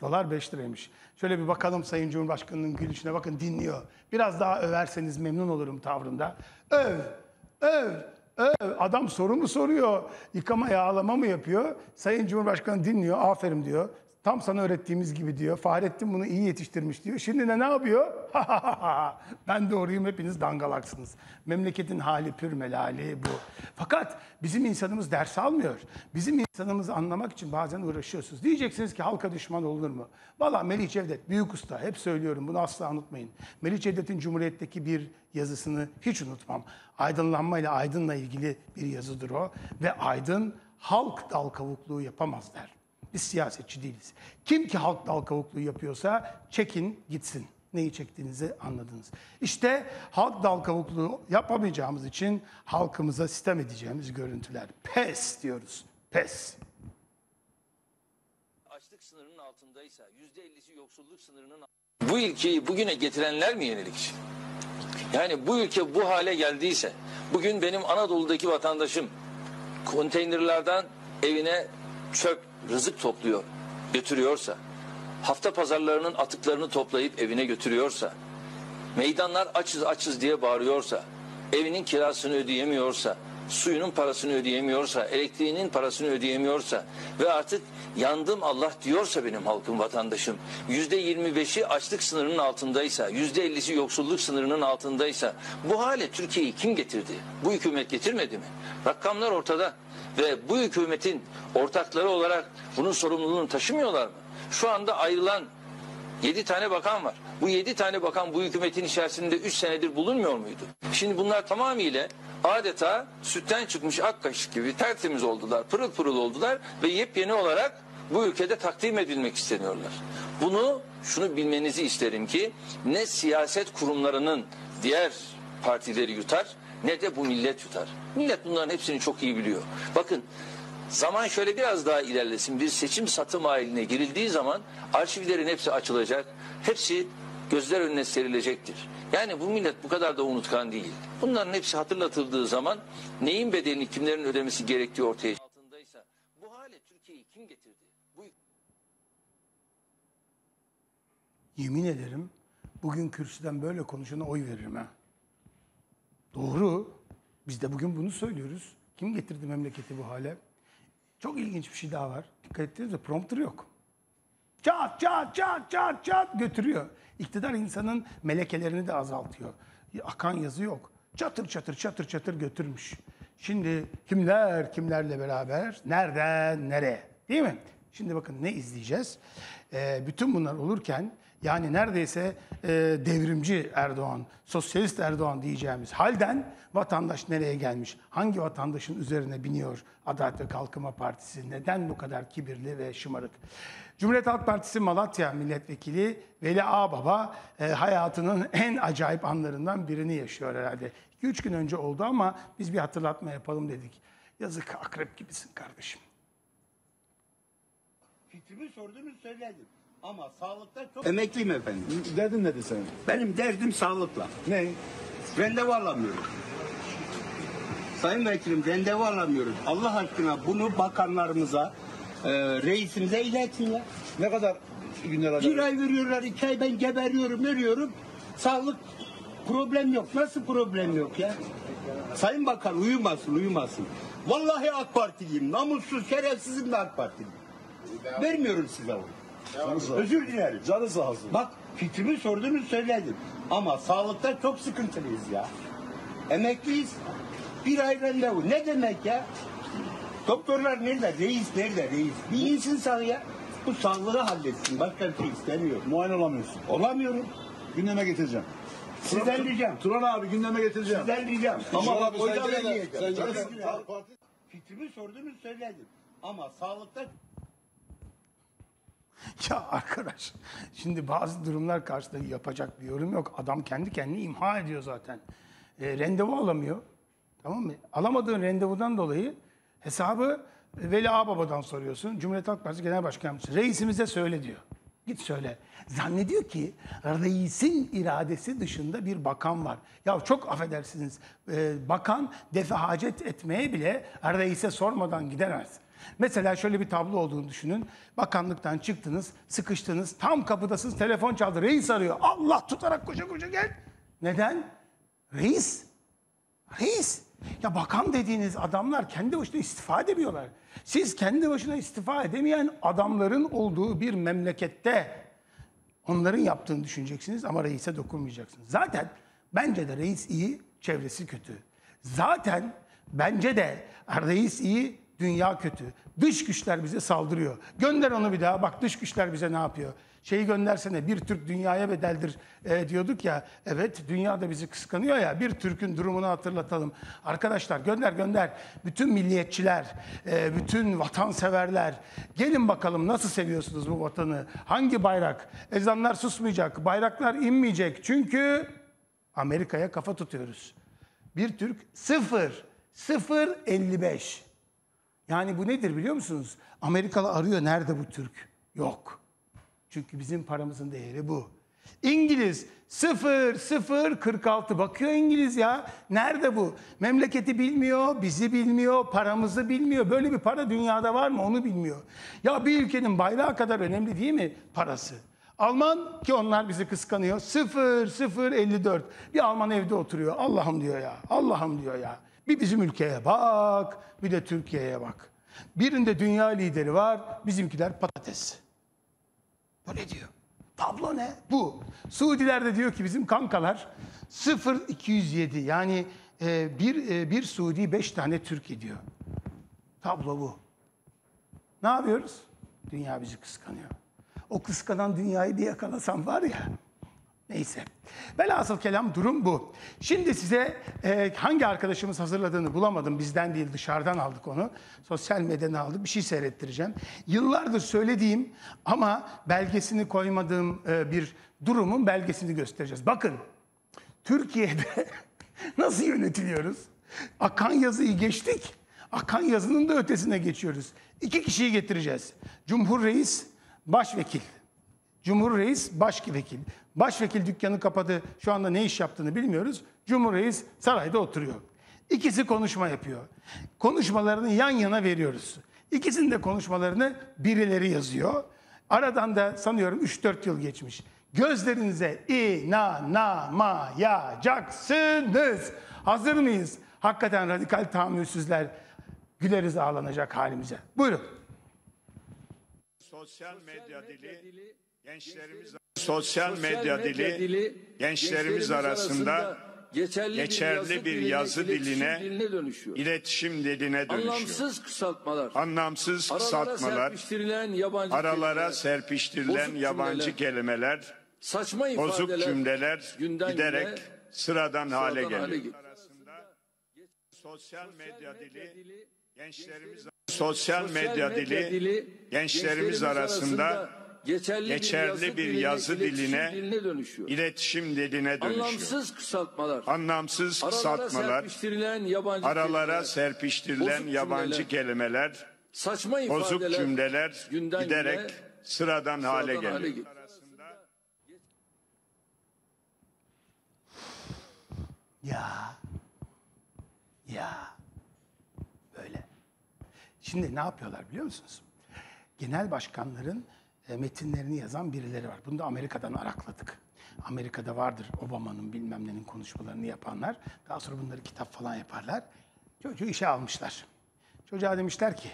Dolar 5 liraymış. Şöyle bir bakalım Sayın Cumhurbaşkanı'nın gülüşüne bakın dinliyor. Biraz daha överseniz memnun olurum tavrında. Öv, öv. Adam soru mu soruyor? Yıkama yağlama mı yapıyor? Sayın Cumhurbaşkanı dinliyor. Aferin diyor. Tam sana öğrettiğimiz gibi diyor. Fahrettin bunu iyi yetiştirmiş diyor. Şimdi ne ne yapıyor? ben doğruyum hepiniz dangalaksınız. Memleketin hali pür melali bu. Fakat bizim insanımız ders almıyor. Bizim insanımızı anlamak için bazen uğraşıyorsunuz. Diyeceksiniz ki halka düşman olunur mu? Valla Melih Cevdet büyük usta. Hep söylüyorum bunu asla unutmayın. Melih Cevdet'in Cumhuriyet'teki bir yazısını hiç unutmam. Aydınlanma ile aydınla ilgili bir yazıdır o. Ve aydın halk dal kavukluğu yapamaz der. Biz siyasetçi değiliz. Kim ki halk dal kavukluğu yapıyorsa çekin gitsin. Neyi çektiğinizi anladınız. İşte halk dal kavukluğu yapamayacağımız için halkımıza sistem edeceğimiz görüntüler. Pes diyoruz. Pes. açlık sınırının altındaysa, yüzde ellisi yoksulluk sınırının Bu ülkeyi bugüne getirenler mi yenilikçi? Yani bu ülke bu hale geldiyse, bugün benim Anadolu'daki vatandaşım konteynerlardan evine çöp, rızık topluyor, götürüyorsa, hafta pazarlarının atıklarını toplayıp evine götürüyorsa, meydanlar açız açız diye bağırıyorsa, evinin kirasını ödeyemiyorsa, suyunun parasını ödeyemiyorsa, elektriğinin parasını ödeyemiyorsa ve artık yandım Allah diyorsa benim halkım vatandaşım, yüzde yirmi beşi açlık sınırının altındaysa, yüzde ellisi yoksulluk sınırının altındaysa bu hale Türkiye'yi kim getirdi? Bu hükümet getirmedi mi? Rakamlar ortada ve bu hükümetin ortakları olarak bunun sorumluluğunu taşımıyorlar mı? Şu anda ayrılan 7 tane bakan var. Bu 7 tane bakan bu hükümetin içerisinde 3 senedir bulunmuyor muydu? Şimdi bunlar tamamıyla adeta sütten çıkmış ak kaşık gibi tertemiz oldular, pırıl pırıl oldular ve yepyeni olarak bu ülkede takdim edilmek isteniyorlar. Bunu şunu bilmenizi isterim ki ne siyaset kurumlarının diğer partileri yutar ne de bu millet yutar. Millet bunların hepsini çok iyi biliyor. Bakın Zaman şöyle biraz daha ilerlesin. Bir seçim satım haline girildiği zaman arşivlerin hepsi açılacak. Hepsi gözler önüne serilecektir. Yani bu millet bu kadar da unutkan değil. Bunların hepsi hatırlatıldığı zaman neyin bedelini kimlerin ödemesi gerektiği ortaya altındaysa bu hale Türkiye'yi kim getirdi? Yemin ederim bugün kürsüden böyle konuşana oy veririm ha. Doğru. Biz de bugün bunu söylüyoruz. Kim getirdi memleketi bu hale? Çok ilginç bir şey daha var. Dikkat ettiniz mi? Prompter yok. Çat çat çat çat çat götürüyor. İktidar insanın melekelerini de azaltıyor. Akan yazı yok. Çatır çatır çatır çatır götürmüş. Şimdi kimler kimlerle beraber nereden nereye değil mi? Şimdi bakın ne izleyeceğiz? Ee, bütün bunlar olurken yani neredeyse e, devrimci Erdoğan, sosyalist Erdoğan diyeceğimiz halden vatandaş nereye gelmiş? Hangi vatandaşın üzerine biniyor Adalet ve Kalkınma Partisi? Neden bu kadar kibirli ve şımarık? Cumhuriyet Halk Partisi Malatya Milletvekili Veli Ağbaba e, hayatının en acayip anlarından birini yaşıyor herhalde. 2-3 gün önce oldu ama biz bir hatırlatma yapalım dedik. Yazık akrep gibisin kardeşim. Fikrimi sordunuz söyledim. Ama sağlıkta çok... Emekliyim efendim. Derdin nedir senin? Benim derdim sağlıkla. Ne? Randevu alamıyorum. Sayın Vekilim randevu alamıyoruz. Allah aşkına bunu bakanlarımıza, e, reisimize iletin ya. Ne kadar günler Bir acaba? ay veriyorlar, iki ay ben geberiyorum, ölüyorum. Sağlık problem yok. Nasıl problem yok ya? Sayın Bakan uyumasın, uyumasın. Vallahi AK Partiliyim. Namussuz, şerefsizim de AK Partiliyim. Vermiyorum size oy. Canı sağ Özür dilerim. Canı sağ olsun. Bak fikrimi sordunuz söyledim. Ama sağlıkta çok sıkıntılıyız ya. Emekliyiz. Bir ay randevu. Ne demek ya? Doktorlar nerede? Reis nerede? Reis. Bir insin sağ ya. Bu sağlığı halletsin. Başka bir şey istemiyorum. Muayene olamıyorsun. Olamıyorum. Gündeme getireceğim. Sizden ricam. Turan abi gündeme getireceğim. Sizden. Turan Ama abi o sen da gene de- vermeyeceğim. sen gene de- Bakın ya, AK Parti- Fikrimi sordunuz söyledim. Ama sağlıkta Ya arkadaş şimdi bazı durumlar karşısında yapacak bir yorum yok. Adam kendi kendini imha ediyor zaten. E, randevu alamıyor. Tamam mı? Alamadığın randevudan dolayı hesabı Veli Ağbaba'dan soruyorsun. Cumhuriyet Halk Partisi Genel Başkan Yardımcısı. Reisimize söyle diyor. Git söyle. Zannediyor ki reisin iradesi dışında bir bakan var. Ya çok affedersiniz. e, bakan defa hacet etmeye bile reise sormadan gidemez. Mesela şöyle bir tablo olduğunu düşünün. Bakanlıktan çıktınız, sıkıştınız, tam kapıdasınız, telefon çaldı, reis arıyor. Allah tutarak koşa koşa gel. Neden? Reis. Reis. Ya bakan dediğiniz adamlar kendi başına istifa edemiyorlar. Siz kendi başına istifa edemeyen adamların olduğu bir memlekette onların yaptığını düşüneceksiniz ama reise dokunmayacaksınız. Zaten bence de reis iyi, çevresi kötü. Zaten bence de reis iyi, dünya kötü. Dış güçler bize saldırıyor. Gönder onu bir daha. Bak dış güçler bize ne yapıyor? Şeyi göndersene bir Türk dünyaya bedeldir e, diyorduk ya. Evet dünya da bizi kıskanıyor ya. Bir Türk'ün durumunu hatırlatalım. Arkadaşlar gönder gönder. Bütün milliyetçiler, e, bütün vatanseverler. Gelin bakalım nasıl seviyorsunuz bu vatanı? Hangi bayrak? Ezanlar susmayacak, bayraklar inmeyecek. Çünkü Amerika'ya kafa tutuyoruz. Bir Türk 0, 0, 55. Yani bu nedir biliyor musunuz? Amerikalı arıyor nerede bu Türk? Yok. Çünkü bizim paramızın değeri bu. İngiliz 0 0 46 bakıyor İngiliz ya. Nerede bu? Memleketi bilmiyor, bizi bilmiyor, paramızı bilmiyor. Böyle bir para dünyada var mı onu bilmiyor. Ya bir ülkenin bayrağı kadar önemli değil mi parası? Alman ki onlar bizi kıskanıyor. 0 0 54. Bir Alman evde oturuyor. Allah'ım diyor ya. Allah'ım diyor ya. Bir bizim ülkeye bak, bir de Türkiye'ye bak. Birinde dünya lideri var, bizimkiler patates. Böyle diyor. Tablo ne? Bu. Suudiler de diyor ki bizim kankalar 0207 yani e, bir, e, bir Suudi beş tane Türk ediyor. Tablo bu. Ne yapıyoruz? Dünya bizi kıskanıyor. O kıskanan dünyayı bir yakalasam var ya. Neyse. Velhasıl kelam durum bu. Şimdi size e, hangi arkadaşımız hazırladığını bulamadım. Bizden değil dışarıdan aldık onu. Sosyal medyadan aldık. Bir şey seyrettireceğim. Yıllardır söylediğim ama belgesini koymadığım e, bir durumun belgesini göstereceğiz. Bakın Türkiye'de nasıl yönetiliyoruz? Akan yazıyı geçtik. Akan yazının da ötesine geçiyoruz. İki kişiyi getireceğiz. Cumhur Başvekil. Cumhur Reis başvekil. Başvekil dükkanı kapadı. Şu anda ne iş yaptığını bilmiyoruz. Cumhur Reis sarayda oturuyor. İkisi konuşma yapıyor. Konuşmalarını yan yana veriyoruz. İkisinin de konuşmalarını birileri yazıyor. Aradan da sanıyorum 3-4 yıl geçmiş. Gözlerinize inanamayacaksınız. Hazır mıyız? Hakikaten radikal tahammülsüzler güleriz ağlanacak halimize. Buyurun. Sosyal medya dili gençlerimiz sosyal medya dili gençlerimiz arasında geçerli, geçerli bir yazı iletişim diline, diline dönüşüyor. iletişim diline dönüşüyor. Anlamsız kısaltmalar. Anlamsız Aralara kısaltmalar, serpiştirilen yabancı aralara kelimeler, serpiştirilen bozuk yabancı cümleler, kelimeler, saçma bozuk ifadeler cümleler günden giderek güne sıradan hale hale geliyor. geliyor. Sosyal medya dili gençlerimiz sosyal medya dili gençlerimiz arasında geçerli, geçerli bir yazı iletişim diline, diline dönüşüyor. iletişim diline dönüşüyor. Anlamsız kısaltmalar. Anlamsız Aralara kısaltmalar, serpiştirilen yabancı aralara kelimeler, serpiştirilen bozuk yabancı kelimeler, saçma bozuk ifadeler cümleler günden giderek güne sıradan hale sıradan hale geliyor. geliyor. Ya. Ya. Böyle. Şimdi ne yapıyorlar biliyor musunuz? Genel başkanların metinlerini yazan birileri var. Bunu da Amerika'dan arakladık. Amerika'da vardır Obama'nın bilmem nenin konuşmalarını yapanlar. Daha sonra bunları kitap falan yaparlar. Çocuğu işe almışlar. Çocuğa demişler ki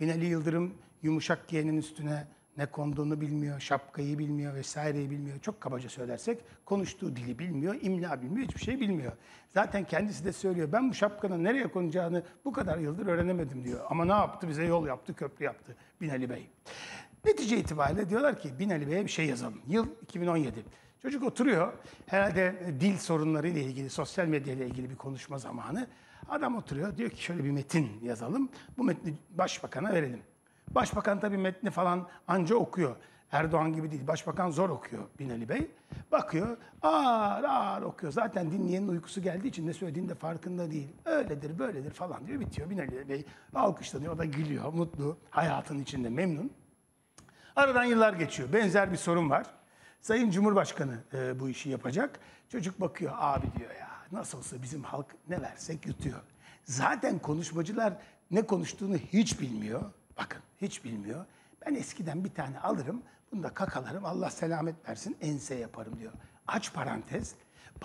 Binali Yıldırım yumuşak giyenin üstüne ne konduğunu bilmiyor, şapkayı bilmiyor vesaireyi bilmiyor. Çok kabaca söylersek konuştuğu dili bilmiyor, imla bilmiyor, hiçbir şey bilmiyor. Zaten kendisi de söylüyor ben bu şapkanın nereye konacağını bu kadar yıldır öğrenemedim diyor. Ama ne yaptı? Bize yol yaptı, köprü yaptı Binali Bey. Netice itibariyle diyorlar ki Binali Bey'e bir şey yazalım. Yıl 2017. Çocuk oturuyor. Herhalde dil sorunları ile ilgili, sosyal medya ile ilgili bir konuşma zamanı. Adam oturuyor. Diyor ki şöyle bir metin yazalım. Bu metni başbakana verelim. Başbakan tabii metni falan anca okuyor. Erdoğan gibi değil. Başbakan zor okuyor Binali Bey. Bakıyor ağır ağır okuyor. Zaten dinleyenin uykusu geldiği için ne söylediğinin de farkında değil. Öyledir böyledir falan diyor. Bitiyor Binali Bey alkışlanıyor. O da gülüyor. Mutlu. Hayatın içinde memnun. Aradan yıllar geçiyor. Benzer bir sorun var. Sayın Cumhurbaşkanı e, bu işi yapacak. Çocuk bakıyor abi diyor ya nasıl olsa bizim halk ne versek yutuyor. Zaten konuşmacılar ne konuştuğunu hiç bilmiyor. Bakın hiç bilmiyor. Ben eskiden bir tane alırım bunu da kakalarım Allah selamet versin ense yaparım diyor. Aç parantez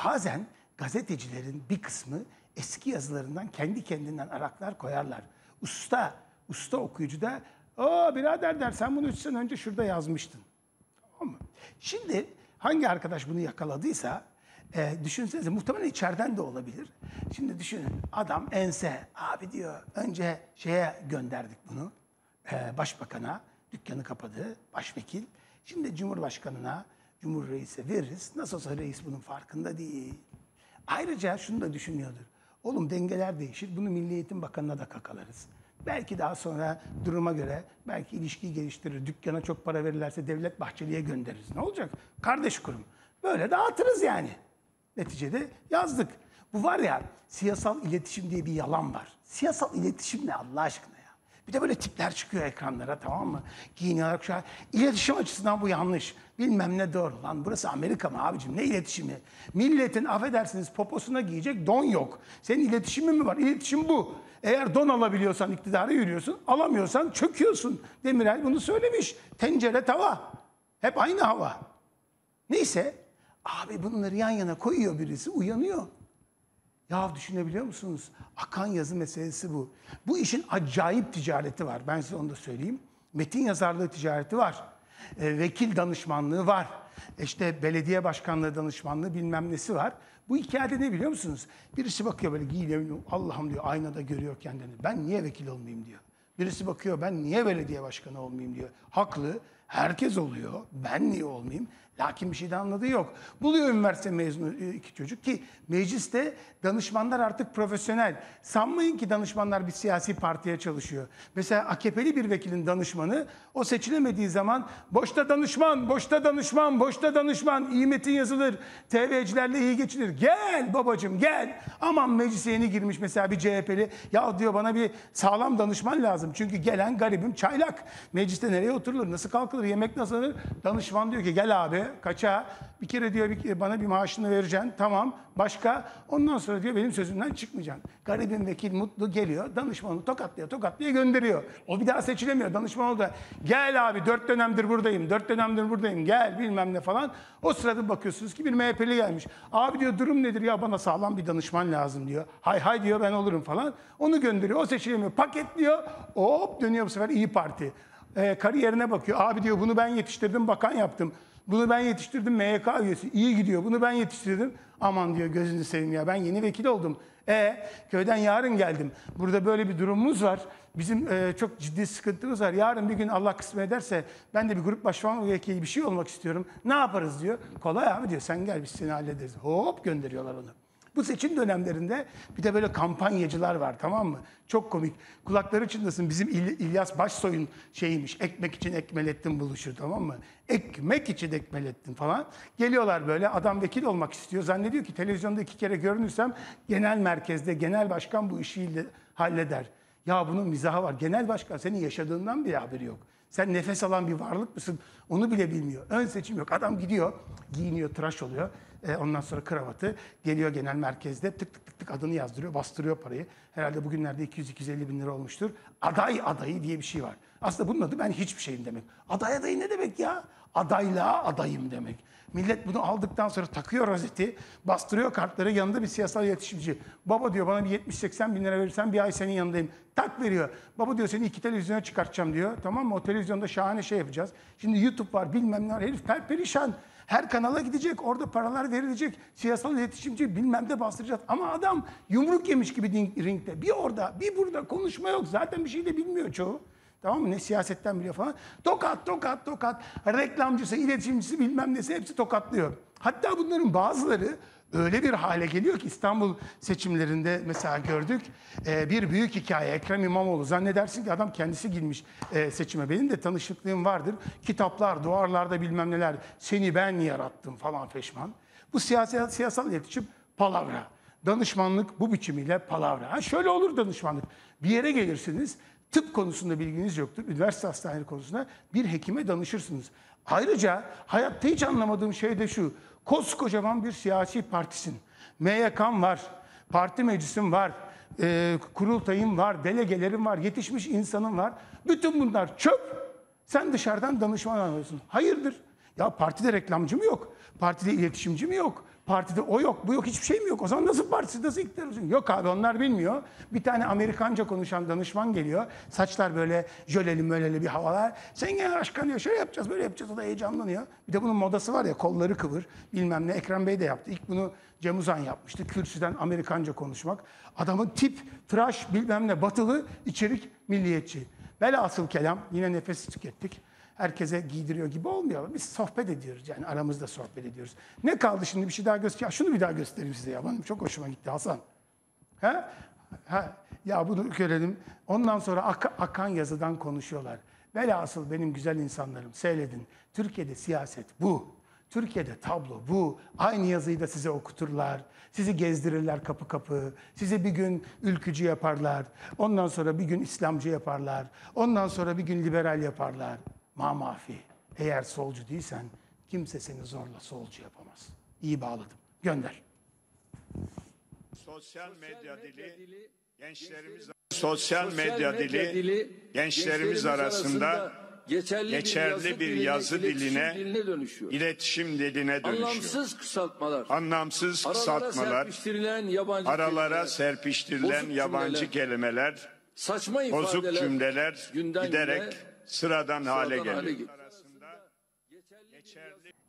bazen gazetecilerin bir kısmı eski yazılarından kendi kendinden araklar koyarlar. Usta, usta okuyucu da Aa birader der sen bunu üç sene önce şurada yazmıştın. Tamam mı? Şimdi hangi arkadaş bunu yakaladıysa e, düşünsenize muhtemelen içeriden de olabilir. Şimdi düşünün adam ense abi diyor önce şeye gönderdik bunu e, başbakana dükkanı kapadı başvekil. Şimdi cumhurbaşkanına cumhur reise veririz. Nasıl olsa reis bunun farkında değil. Ayrıca şunu da düşünüyordur. Oğlum dengeler değişir. Bunu Milli Eğitim Bakanı'na da kakalarız. Belki daha sonra duruma göre belki ilişkiyi geliştirir. Dükkana çok para verirlerse Devlet Bahçeli'ye göndeririz. Ne olacak? Kardeş kurum. Böyle dağıtırız yani. Neticede yazdık. Bu var ya siyasal iletişim diye bir yalan var. Siyasal iletişim ne Allah aşkına ya? Bir de böyle tipler çıkıyor ekranlara tamam mı? Giyiniyorlar kuşağı. İletişim açısından bu yanlış. Bilmem ne doğru. Lan burası Amerika mı abicim? Ne iletişimi? Milletin affedersiniz poposuna giyecek don yok. Senin iletişimin mi var? İletişim bu. Eğer don alabiliyorsan iktidara yürüyorsun. Alamıyorsan çöküyorsun. Demirel bunu söylemiş. Tencere tava. Hep aynı hava. Neyse abi bunları yan yana koyuyor birisi uyanıyor. Ya düşünebiliyor musunuz? Akan yazı meselesi bu. Bu işin acayip ticareti var. Ben size onu da söyleyeyim. Metin yazarlığı ticareti var. E, vekil danışmanlığı var. İşte belediye başkanlığı danışmanlığı bilmem nesi var. Bu hikayede ne biliyor musunuz? Birisi bakıyor böyle giyiniyor. Allah'ım diyor aynada görüyor kendini. Ben niye vekil olmayayım diyor. Birisi bakıyor ben niye belediye başkanı olmayayım diyor. Haklı. Herkes oluyor. Ben niye olmayayım? Lakin bir şeyden anladığı yok. Buluyor üniversite mezunu e, iki çocuk ki mecliste danışmanlar artık profesyonel. Sanmayın ki danışmanlar bir siyasi partiye çalışıyor. Mesela AKP'li bir vekilin danışmanı o seçilemediği zaman boşta danışman, boşta danışman, boşta danışman, iyi metin yazılır, TV'cilerle iyi geçilir. Gel babacığım gel. Aman meclise yeni girmiş mesela bir CHP'li. Ya diyor bana bir sağlam danışman lazım. Çünkü gelen garibim çaylak. Mecliste nereye oturulur, nasıl kalkılır, yemek nasıl alınır? Danışman diyor ki gel abi kaça bir kere diyor bir, bana bir maaşını vereceksin tamam başka ondan sonra diyor benim sözümden çıkmayacaksın. Garibim vekil mutlu geliyor danışmanı tokatlıyor tokatlıyor gönderiyor. O bir daha seçilemiyor danışman oldu. Gel abi dört dönemdir buradayım dört dönemdir buradayım gel bilmem ne falan. O sırada bakıyorsunuz ki bir MHP'li gelmiş. Abi diyor durum nedir ya bana sağlam bir danışman lazım diyor. Hay hay diyor ben olurum falan. Onu gönderiyor o seçilemiyor paketliyor hop dönüyor bu sefer İyi Parti. Ee, kariyerine bakıyor. Abi diyor bunu ben yetiştirdim bakan yaptım. Bunu ben yetiştirdim MYK üyesi. İyi gidiyor. Bunu ben yetiştirdim. Aman diyor gözünü seveyim ya ben yeni vekil oldum. E köyden yarın geldim. Burada böyle bir durumumuz var. Bizim e, çok ciddi sıkıntımız var. Yarın bir gün Allah kısmet ederse ben de bir grup başkan vekili bir şey olmak istiyorum. Ne yaparız diyor. Kolay abi diyor sen gel biz seni hallederiz. Hop gönderiyorlar onu. Bu seçim dönemlerinde bir de böyle kampanyacılar var tamam mı? Çok komik. Kulakları çınlasın bizim İl- İlyas Başsoy'un şeyiymiş. Ekmek için Ekmelettin buluşur tamam mı? Ekmek için Ekmelettin falan. Geliyorlar böyle adam vekil olmak istiyor. Zannediyor ki televizyonda iki kere görünürsem genel merkezde genel başkan bu işi halleder. Ya bunun mizahı var. Genel başkan senin yaşadığından bile haberi yok. Sen nefes alan bir varlık mısın? Onu bile bilmiyor. Ön seçim yok. Adam gidiyor, giyiniyor, tıraş oluyor. E, ondan sonra kravatı geliyor genel merkezde tık tık tık tık adını yazdırıyor, bastırıyor parayı. Herhalde bugünlerde 200-250 bin lira olmuştur. Aday adayı diye bir şey var. Aslında bunun adı ben hiçbir şeyim demek. Aday adayı ne demek ya? Adaylığa adayım demek. Millet bunu aldıktan sonra takıyor rozeti, bastırıyor kartları yanında bir siyasal iletişimci. Baba diyor bana bir 70-80 bin lira verirsen bir ay senin yanındayım. Tak veriyor. Baba diyor seni iki televizyona çıkartacağım diyor. Tamam mı? O televizyonda şahane şey yapacağız. Şimdi YouTube var bilmem ne var. Herif perperişan. Her kanala gidecek. Orada paralar verilecek. Siyasal iletişimci bilmem de bastıracağız. Ama adam yumruk yemiş gibi ringde. Bir orada bir burada konuşma yok. Zaten bir şey de bilmiyor çoğu. Tamam mı? Ne siyasetten biliyor falan. Tokat, tokat, tokat. Reklamcısı, iletişimcisi bilmem nesi hepsi tokatlıyor. Hatta bunların bazıları öyle bir hale geliyor ki İstanbul seçimlerinde mesela gördük. Ee, bir büyük hikaye Ekrem İmamoğlu. Zannedersin ki adam kendisi girmiş e, seçime. Benim de tanışıklığım vardır. Kitaplar, duvarlarda bilmem neler. Seni ben yarattım falan feşman. Bu siyasi, siyasal iletişim palavra. Danışmanlık bu biçimiyle palavra. Ha şöyle olur danışmanlık. Bir yere gelirsiniz, tıp konusunda bilginiz yoktur. Üniversite hastaneleri konusunda bir hekime danışırsınız. Ayrıca hayatta hiç anlamadığım şey de şu. Koskocaman bir siyasi partisin. MYK'm var, parti meclisim var, e, kurultayım var, delegelerim var, yetişmiş insanım var. Bütün bunlar çöp. Sen dışarıdan danışman alıyorsun. Hayırdır? Ya partide reklamcı mı yok? Partide iletişimci mi yok? Partide o yok, bu yok, hiçbir şey mi yok? O zaman nasıl partisi, nasıl iktidar olacak? Yok abi onlar bilmiyor. Bir tane Amerikanca konuşan danışman geliyor. Saçlar böyle jöleli möleli bir havalar. Sen gel başkan diyor, şöyle yapacağız, böyle yapacağız. O da heyecanlanıyor. Bir de bunun modası var ya, kolları kıvır. Bilmem ne, Ekrem Bey de yaptı. İlk bunu Cem Uzan yapmıştı. Kürsüden Amerikanca konuşmak. Adamın tip, tıraş, bilmem ne, batılı, içerik, milliyetçi. Velhasıl kelam, yine nefes tükettik herkese giydiriyor gibi olmuyor. Biz sohbet ediyoruz yani aramızda sohbet ediyoruz. Ne kaldı şimdi bir şey daha göster. Şunu bir daha göstereyim size ya. Benim çok hoşuma gitti Hasan. Ha? Ha? Ya bunu görelim. Ondan sonra ak- akan yazıdan konuşuyorlar. Velhasıl benim güzel insanlarım seyredin. Türkiye'de siyaset bu. Türkiye'de tablo bu. Aynı yazıyı da size okuturlar. Sizi gezdirirler kapı kapı. Sizi bir gün ülkücü yaparlar. Ondan sonra bir gün İslamcı yaparlar. Ondan sonra bir gün liberal yaparlar. Mamafi. Eğer solcu değilsen kimse seni zorla solcu yapamaz. İyi bağladım. Gönder. Sosyal medya dili gençlerimiz sosyal medya dili gençlerimiz arasında geçerli, geçerli bir yazı diline, diline, diline dönüşüyor. iletişim diline dönüşüyor. Anlamsız kısaltmalar. Anlamsız Aralara kısaltmalar, serpiştirilen yabancı aralara kelimeler, serpiştirilen bozuk yabancı cümleler, kelimeler, saçma bozuk ifadeler cümleler günden giderek sıradan hale geliyor.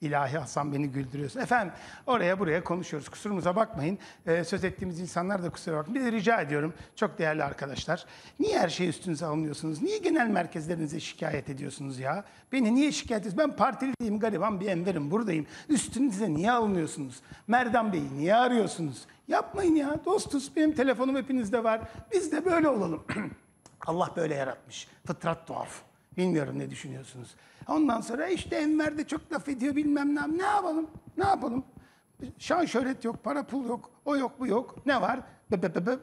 İlahi Hasan beni güldürüyorsun. Efendim oraya buraya konuşuyoruz. Kusurumuza bakmayın. Ee, söz ettiğimiz insanlar da kusura bakmayın. Bir de rica ediyorum çok değerli arkadaşlar. Niye her şeyi üstünüze alınıyorsunuz? Niye genel merkezlerinize şikayet ediyorsunuz ya? Beni niye şikayet ediyorsunuz? Ben partili değilim, gariban bir enverim buradayım. Üstünüze niye alınıyorsunuz? Merdan Bey'i niye arıyorsunuz? Yapmayın ya dostuz. Benim telefonum hepinizde var. Biz de böyle olalım. Allah böyle yaratmış. Fıtrat tuhaf. Bilmiyorum ne düşünüyorsunuz. Ondan sonra işte Enver de çok laf ediyor bilmem ne. Ne yapalım? Ne yapalım? Şan şöhret yok, para pul yok, o yok bu yok. Ne var? Be, be, be, be.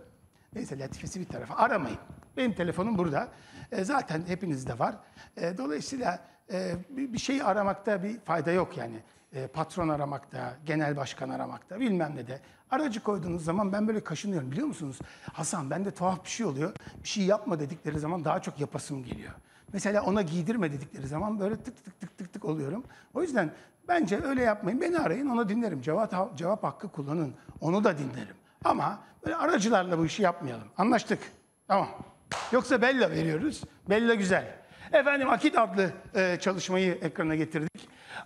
Neyse latifesi bir tarafa. Aramayın. Benim telefonum burada. E, zaten hepinizde var. E, dolayısıyla e, bir, şeyi aramakta bir fayda yok yani. E, patron aramakta, genel başkan aramakta bilmem ne de. Aracı koyduğunuz zaman ben böyle kaşınıyorum biliyor musunuz? Hasan bende tuhaf bir şey oluyor. Bir şey yapma dedikleri zaman daha çok yapasım geliyor. Mesela ona giydirme dedikleri zaman böyle tık tık tık tık tık oluyorum. O yüzden bence öyle yapmayın. Beni arayın onu dinlerim. Cevap, cevap hakkı kullanın. Onu da dinlerim. Ama böyle aracılarla bu işi yapmayalım. Anlaştık. Tamam. Yoksa Bella veriyoruz. Bella güzel. Efendim Akit adlı e, çalışmayı ekrana getirdik.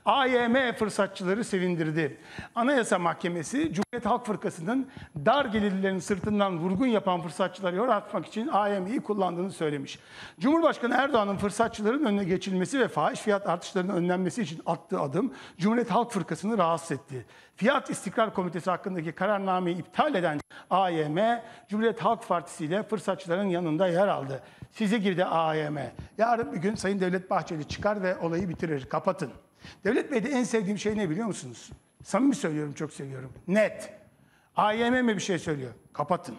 AYM fırsatçıları sevindirdi. Anayasa Mahkemesi Cumhuriyet Halk Fırkası'nın dar gelirlilerin sırtından vurgun yapan fırsatçıları yaratmak için AYM'yi kullandığını söylemiş. Cumhurbaşkanı Erdoğan'ın fırsatçıların önüne geçilmesi ve fahiş fiyat artışlarının önlenmesi için attığı adım Cumhuriyet Halk Fırkası'nı rahatsız etti. Fiyat İstikrar Komitesi hakkındaki kararnameyi iptal eden AYM, Cumhuriyet Halk Partisi ile fırsatçıların yanında yer aldı. Size girdi AYM. Yarın bir gün Sayın Devlet Bahçeli çıkar ve olayı bitirir, kapatın. Devlet Bey'de en sevdiğim şey ne biliyor musunuz? Samimi söylüyorum, çok seviyorum. Net. AYM mi bir şey söylüyor? Kapatın.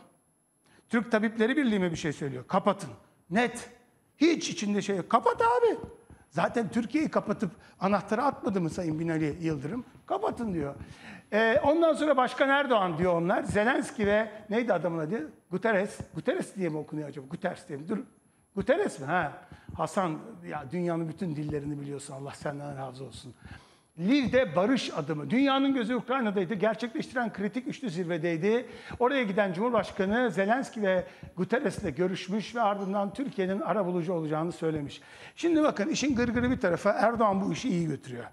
Türk Tabipleri Birliği mi bir şey söylüyor? Kapatın. Net. Hiç içinde şey yok. Kapat abi. Zaten Türkiye'yi kapatıp anahtarı atmadı mı Sayın Binali Yıldırım? Kapatın diyor. Ee, ondan sonra Başkan Erdoğan diyor onlar. Zelenski ve neydi adamın adı? Guterres. Guterres diye mi okunuyor acaba? Guterres diye mi? Dur. Guterres mi? Ha. Hasan ya dünyanın bütün dillerini biliyorsun. Allah senden razı olsun. Lviv'de barış adımı. Dünyanın gözü Ukrayna'daydı. Gerçekleştiren kritik üçlü zirvedeydi. Oraya giden Cumhurbaşkanı Zelenski ve Guterres'le görüşmüş ve ardından Türkiye'nin arabulucu olacağını söylemiş. Şimdi bakın işin gırgırı bir tarafa Erdoğan bu işi iyi götürüyor.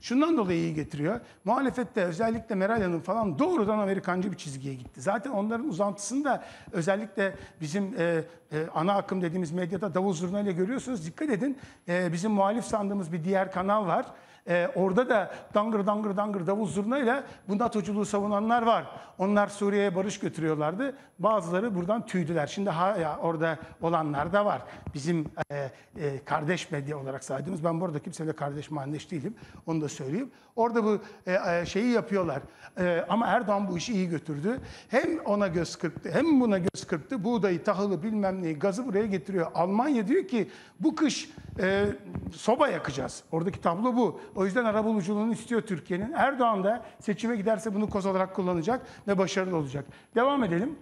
Şundan dolayı iyi getiriyor. Muhalefette özellikle Meral Hanım falan doğrudan Amerikancı bir çizgiye gitti. Zaten onların uzantısında özellikle bizim e, e, ana akım dediğimiz medyada davul zurna ile görüyorsunuz. Dikkat edin e, bizim muhalif sandığımız bir diğer kanal var. Ee, orada da dangır dangır dangır davul zurnayla bu NATO'culuğu savunanlar var. Onlar Suriye'ye barış götürüyorlardı. Bazıları buradan tüydüler. Şimdi hala orada olanlar da var. Bizim e, e, kardeş medya olarak saydığımız, ben bu arada kimseyle kardeş mahalleş değilim. Onu da söyleyeyim. Orada bu e, e, şeyi yapıyorlar. E, ama Erdoğan bu işi iyi götürdü. Hem ona göz kırptı, hem buna göz kırptı. Buğdayı, tahılı bilmem neyi, gazı buraya getiriyor. Almanya diyor ki bu kış e, soba yakacağız. Oradaki tablo bu. O yüzden arabuluculuğunu istiyor Türkiye'nin. Erdoğan da seçime giderse bunu koz olarak kullanacak ve başarılı olacak. Devam edelim.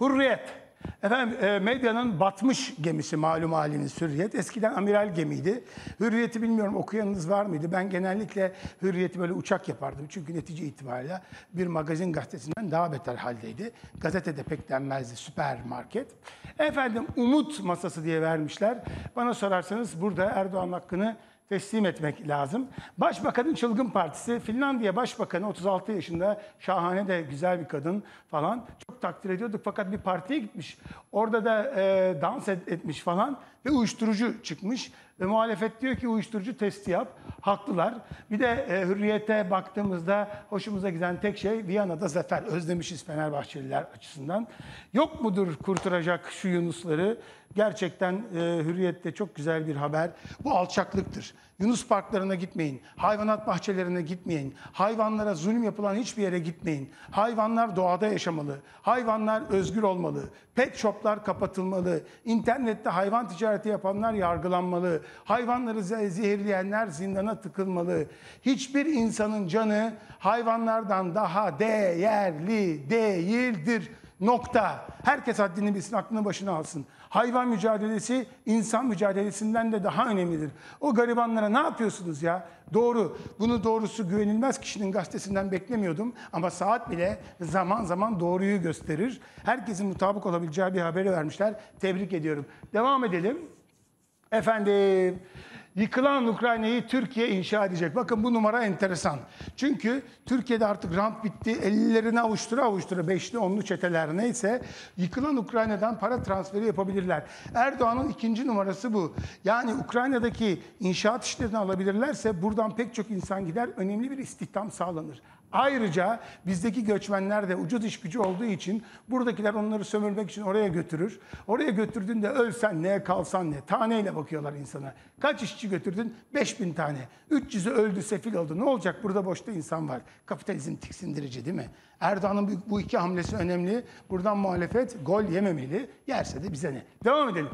Hürriyet. Efendim e, medyanın batmış gemisi malum haliniz Hürriyet. Eskiden amiral gemiydi. Hürriyet'i bilmiyorum okuyanınız var mıydı? Ben genellikle Hürriyet'i böyle uçak yapardım. Çünkü netice itibariyle bir magazin gazetesinden daha beter haldeydi. Gazetede pek denmezdi süpermarket. Efendim umut masası diye vermişler. Bana sorarsanız burada Erdoğan hakkını teslim etmek lazım. Başbakanın Çılgın Partisi, Finlandiya Başbakanı 36 yaşında, şahane de güzel bir kadın falan. Çok takdir ediyorduk fakat bir partiye gitmiş. Orada da e, dans et- etmiş falan ve uyuşturucu çıkmış. Ve muhalefet diyor ki uyuşturucu testi yap. Haklılar. Bir de e, hürriyete baktığımızda hoşumuza giden tek şey Viyana'da zafer. Özlemişiz Fenerbahçeliler açısından. Yok mudur kurtaracak şu Yunusları? Gerçekten e, hürriyette çok güzel bir haber. Bu alçaklıktır. Yunus parklarına gitmeyin. Hayvanat bahçelerine gitmeyin. Hayvanlara zulüm yapılan hiçbir yere gitmeyin. Hayvanlar doğada yaşamalı. Hayvanlar özgür olmalı. Pet shoplar kapatılmalı. İnternette hayvan ticareti yapanlar yargılanmalı. Hayvanları ze- zehirleyenler zindana tıkılmalı. Hiçbir insanın canı hayvanlardan daha değerli değildir. Nokta. Herkes haddini bilsin, aklını başına alsın. Hayvan mücadelesi insan mücadelesinden de daha önemlidir. O garibanlara ne yapıyorsunuz ya? Doğru. Bunu doğrusu güvenilmez kişinin gazetesinden beklemiyordum. Ama saat bile zaman zaman doğruyu gösterir. Herkesin mutabık olabileceği bir haberi vermişler. Tebrik ediyorum. Devam edelim. Efendim, yıkılan Ukrayna'yı Türkiye inşa edecek. Bakın bu numara enteresan. Çünkü Türkiye'de artık rant bitti. Ellerini avuştura avuştura beşli onlu çeteler neyse yıkılan Ukrayna'dan para transferi yapabilirler. Erdoğan'ın ikinci numarası bu. Yani Ukrayna'daki inşaat işlerini alabilirlerse buradan pek çok insan gider. Önemli bir istihdam sağlanır. Ayrıca bizdeki göçmenler de ucuz iş gücü olduğu için buradakiler onları sömürmek için oraya götürür. Oraya götürdüğünde ölsen ne, kalsan ne. Taneyle bakıyorlar insana. Kaç işçi götürdün? 5000 tane. 300'ü öldü, sefil oldu. Ne olacak? Burada boşta insan var. Kapitalizm tiksindirici değil mi? Erdoğan'ın bu- iki hamlesi önemli. Buradan muhalefet gol yememeli. Yerse de bize ne? Devam edelim.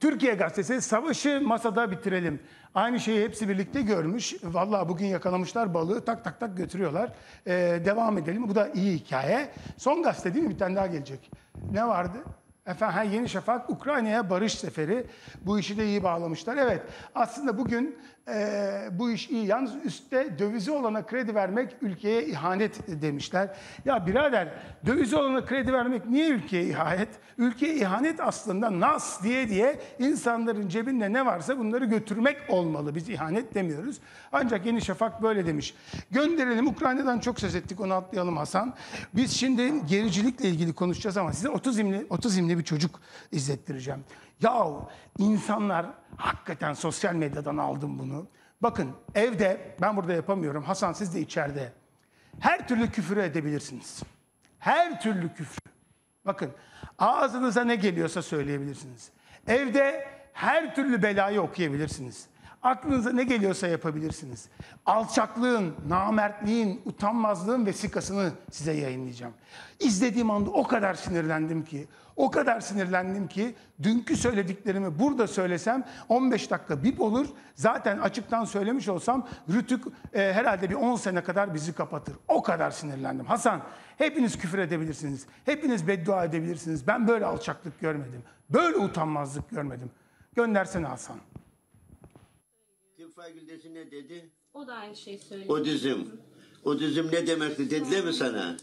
Türkiye Gazetesi savaşı masada bitirelim. Aynı şeyi hepsi birlikte görmüş. Vallahi bugün yakalamışlar balığı tak tak tak götürüyorlar. Ee, devam edelim. Bu da iyi hikaye. Son gazete değil mi? Bir tane daha gelecek. Ne vardı? Efendim ha, Yeni Şafak Ukrayna'ya barış seferi. Bu işi de iyi bağlamışlar. Evet aslında bugün e, bu iş iyi. Yalnız üstte dövizi olana kredi vermek ülkeye ihanet demişler. Ya birader dövizi olana kredi vermek niye ülkeye ihanet? Ülkeye ihanet aslında nas diye diye insanların cebinde ne varsa bunları götürmek olmalı. Biz ihanet demiyoruz. Ancak Yeni Şafak böyle demiş. Gönderelim Ukrayna'dan çok söz ettik onu atlayalım Hasan. Biz şimdi gericilikle ilgili konuşacağız ama size otizmli, otizmli bir çocuk izlettireceğim. Yahu insanlar hakikaten sosyal medyadan aldım bunu. Bakın evde ben burada yapamıyorum. Hasan siz de içeride. Her türlü küfür edebilirsiniz. Her türlü küfür. Bakın ağzınıza ne geliyorsa söyleyebilirsiniz. Evde her türlü belayı okuyabilirsiniz. Aklınıza ne geliyorsa yapabilirsiniz. Alçaklığın, namertliğin, utanmazlığın vesikasını size yayınlayacağım. İzlediğim anda o kadar sinirlendim ki, o kadar sinirlendim ki dünkü söylediklerimi burada söylesem 15 dakika bip olur. Zaten açıktan söylemiş olsam Rütük e, herhalde bir 10 sene kadar bizi kapatır. O kadar sinirlendim. Hasan hepiniz küfür edebilirsiniz. Hepiniz beddua edebilirsiniz. Ben böyle alçaklık görmedim. Böyle utanmazlık görmedim. Göndersene Hasan. Tıp fakültesi ne dedi? O da aynı şeyi söylüyor. Otizm. Otizm ne demekti dediler mi sana?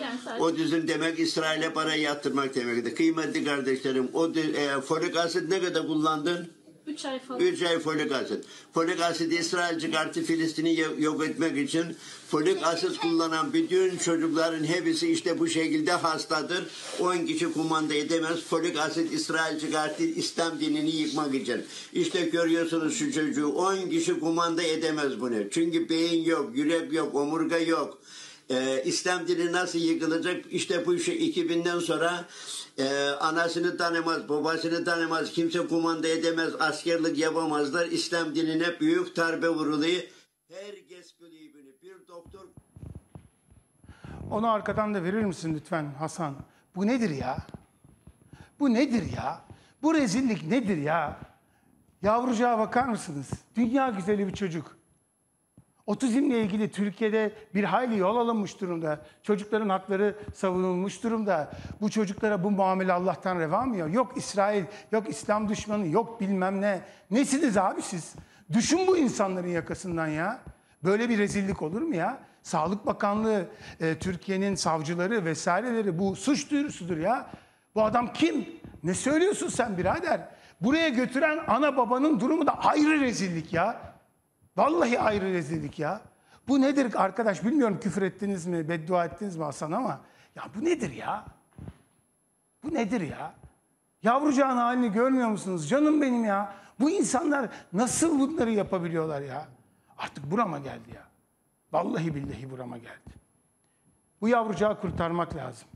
Yani sadece demek İsrail'e para yatırmak demekti. Kıymetli kardeşlerim, o e, folik asit ne kadar kullandın? 3 ay falan. 3 ay folik asit. Folik asit İsrail çıkarttı Filistin'i yo- yok etmek için. Folik asit kullanan bütün çocukların hepsi işte bu şekilde hastadır. 10 kişi kumanda edemez. Folik asit İsrail çıkarttı İslam dinini yıkmak için. İşte görüyorsunuz şu çocuğu 10 kişi kumanda edemez bunu. Çünkü beyin yok, yürek yok, omurga yok. Ee, İslam dini nasıl yıkılacak? İşte bu şey 2000'den sonra e, anasını tanımaz, babasını tanımaz, kimse kumanda edemez, askerlik yapamazlar. İslam dinine büyük darbe vuruluyor. Herkes bunu. Bir doktor Onu arkadan da verir misin lütfen Hasan? Bu nedir ya? Bu nedir ya? Bu rezillik nedir ya? Yavrucağa bakar mısınız? Dünya güzeli bir çocuk. Otizmle ilgili Türkiye'de bir hayli yol alınmış durumda. Çocukların hakları savunulmuş durumda. Bu çocuklara bu muamele Allah'tan reva mı ya? Yok İsrail, yok İslam düşmanı, yok bilmem ne. Nesiniz abi siz? Düşün bu insanların yakasından ya. Böyle bir rezillik olur mu ya? Sağlık Bakanlığı, e, Türkiye'nin savcıları vesaireleri bu suç duyurusudur ya. Bu adam kim? Ne söylüyorsun sen birader? Buraya götüren ana babanın durumu da ayrı rezillik ya. Vallahi ayrı rezillik ya. Bu nedir arkadaş bilmiyorum küfür ettiniz mi, beddua ettiniz mi Hasan ama ya bu nedir ya? Bu nedir ya? Yavrucağın halini görmüyor musunuz? Canım benim ya. Bu insanlar nasıl bunları yapabiliyorlar ya? Artık burama geldi ya. Vallahi billahi burama geldi. Bu yavrucağı kurtarmak lazım.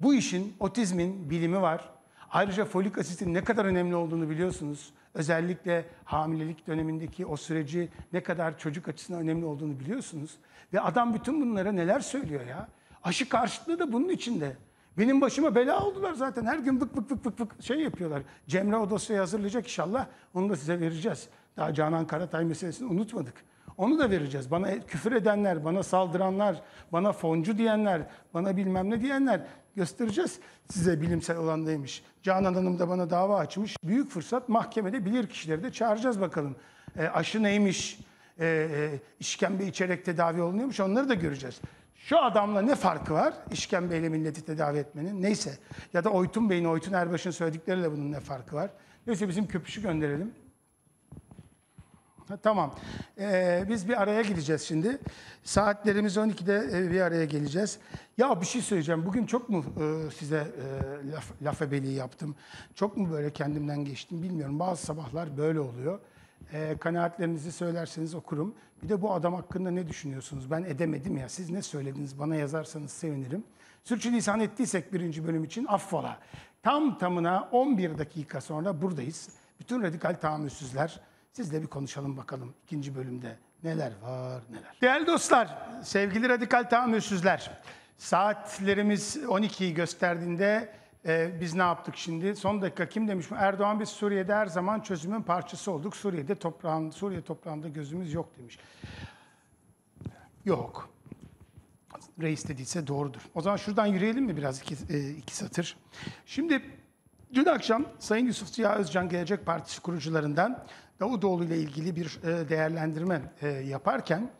Bu işin otizmin bilimi var. Ayrıca folik asitin ne kadar önemli olduğunu biliyorsunuz. Özellikle hamilelik dönemindeki o süreci ne kadar çocuk açısından önemli olduğunu biliyorsunuz. Ve adam bütün bunlara neler söylüyor ya. Aşı karşıtlığı da bunun içinde. Benim başıma bela oldular zaten. Her gün vık vık vık vık vık şey yapıyorlar. Cemre o hazırlayacak inşallah. Onu da size vereceğiz. Daha Canan Karatay meselesini unutmadık. Onu da vereceğiz. Bana küfür edenler, bana saldıranlar, bana foncu diyenler, bana bilmem ne diyenler göstereceğiz size bilimsel olan neymiş. Canan Hanım da bana dava açmış. Büyük fırsat mahkemede bilir kişileri de çağıracağız bakalım. E, aşı neymiş, e, e, işkembe içerek tedavi olunuyormuş onları da göreceğiz. Şu adamla ne farkı var işkembeyle milleti tedavi etmenin? Neyse. Ya da Oytun Bey'in, Oytun Erbaş'ın söyledikleriyle bunun ne farkı var? Neyse bizim köpüşü gönderelim. Tamam. Ee, biz bir araya gideceğiz şimdi. Saatlerimiz 12'de e, bir araya geleceğiz. Ya bir şey söyleyeceğim. Bugün çok mu e, size e, laf, laf ebeliği yaptım? Çok mu böyle kendimden geçtim bilmiyorum. Bazı sabahlar böyle oluyor. E, kanaatlerinizi söylerseniz okurum. Bir de bu adam hakkında ne düşünüyorsunuz? Ben edemedim ya. Siz ne söylediniz? Bana yazarsanız sevinirim. Sürçülisan ettiysek birinci bölüm için affola. Tam tamına 11 dakika sonra buradayız. Bütün radikal tahammülsüzler Sizle bir konuşalım bakalım ikinci bölümde neler var neler. Değerli dostlar, sevgili radikal tahammülsüzler. Saatlerimiz 12'yi gösterdiğinde e, biz ne yaptık şimdi? Son dakika kim demiş mi? Erdoğan biz Suriye'de her zaman çözümün parçası olduk. Suriye'de toprağın, Suriye toprağında gözümüz yok demiş. Yok. Reis dediyse doğrudur. O zaman şuradan yürüyelim mi biraz iki, e, iki satır? Şimdi dün akşam Sayın Yusuf Ziya Özcan Gelecek Partisi kurucularından Davutoğlu ile ilgili bir e, değerlendirme e, yaparken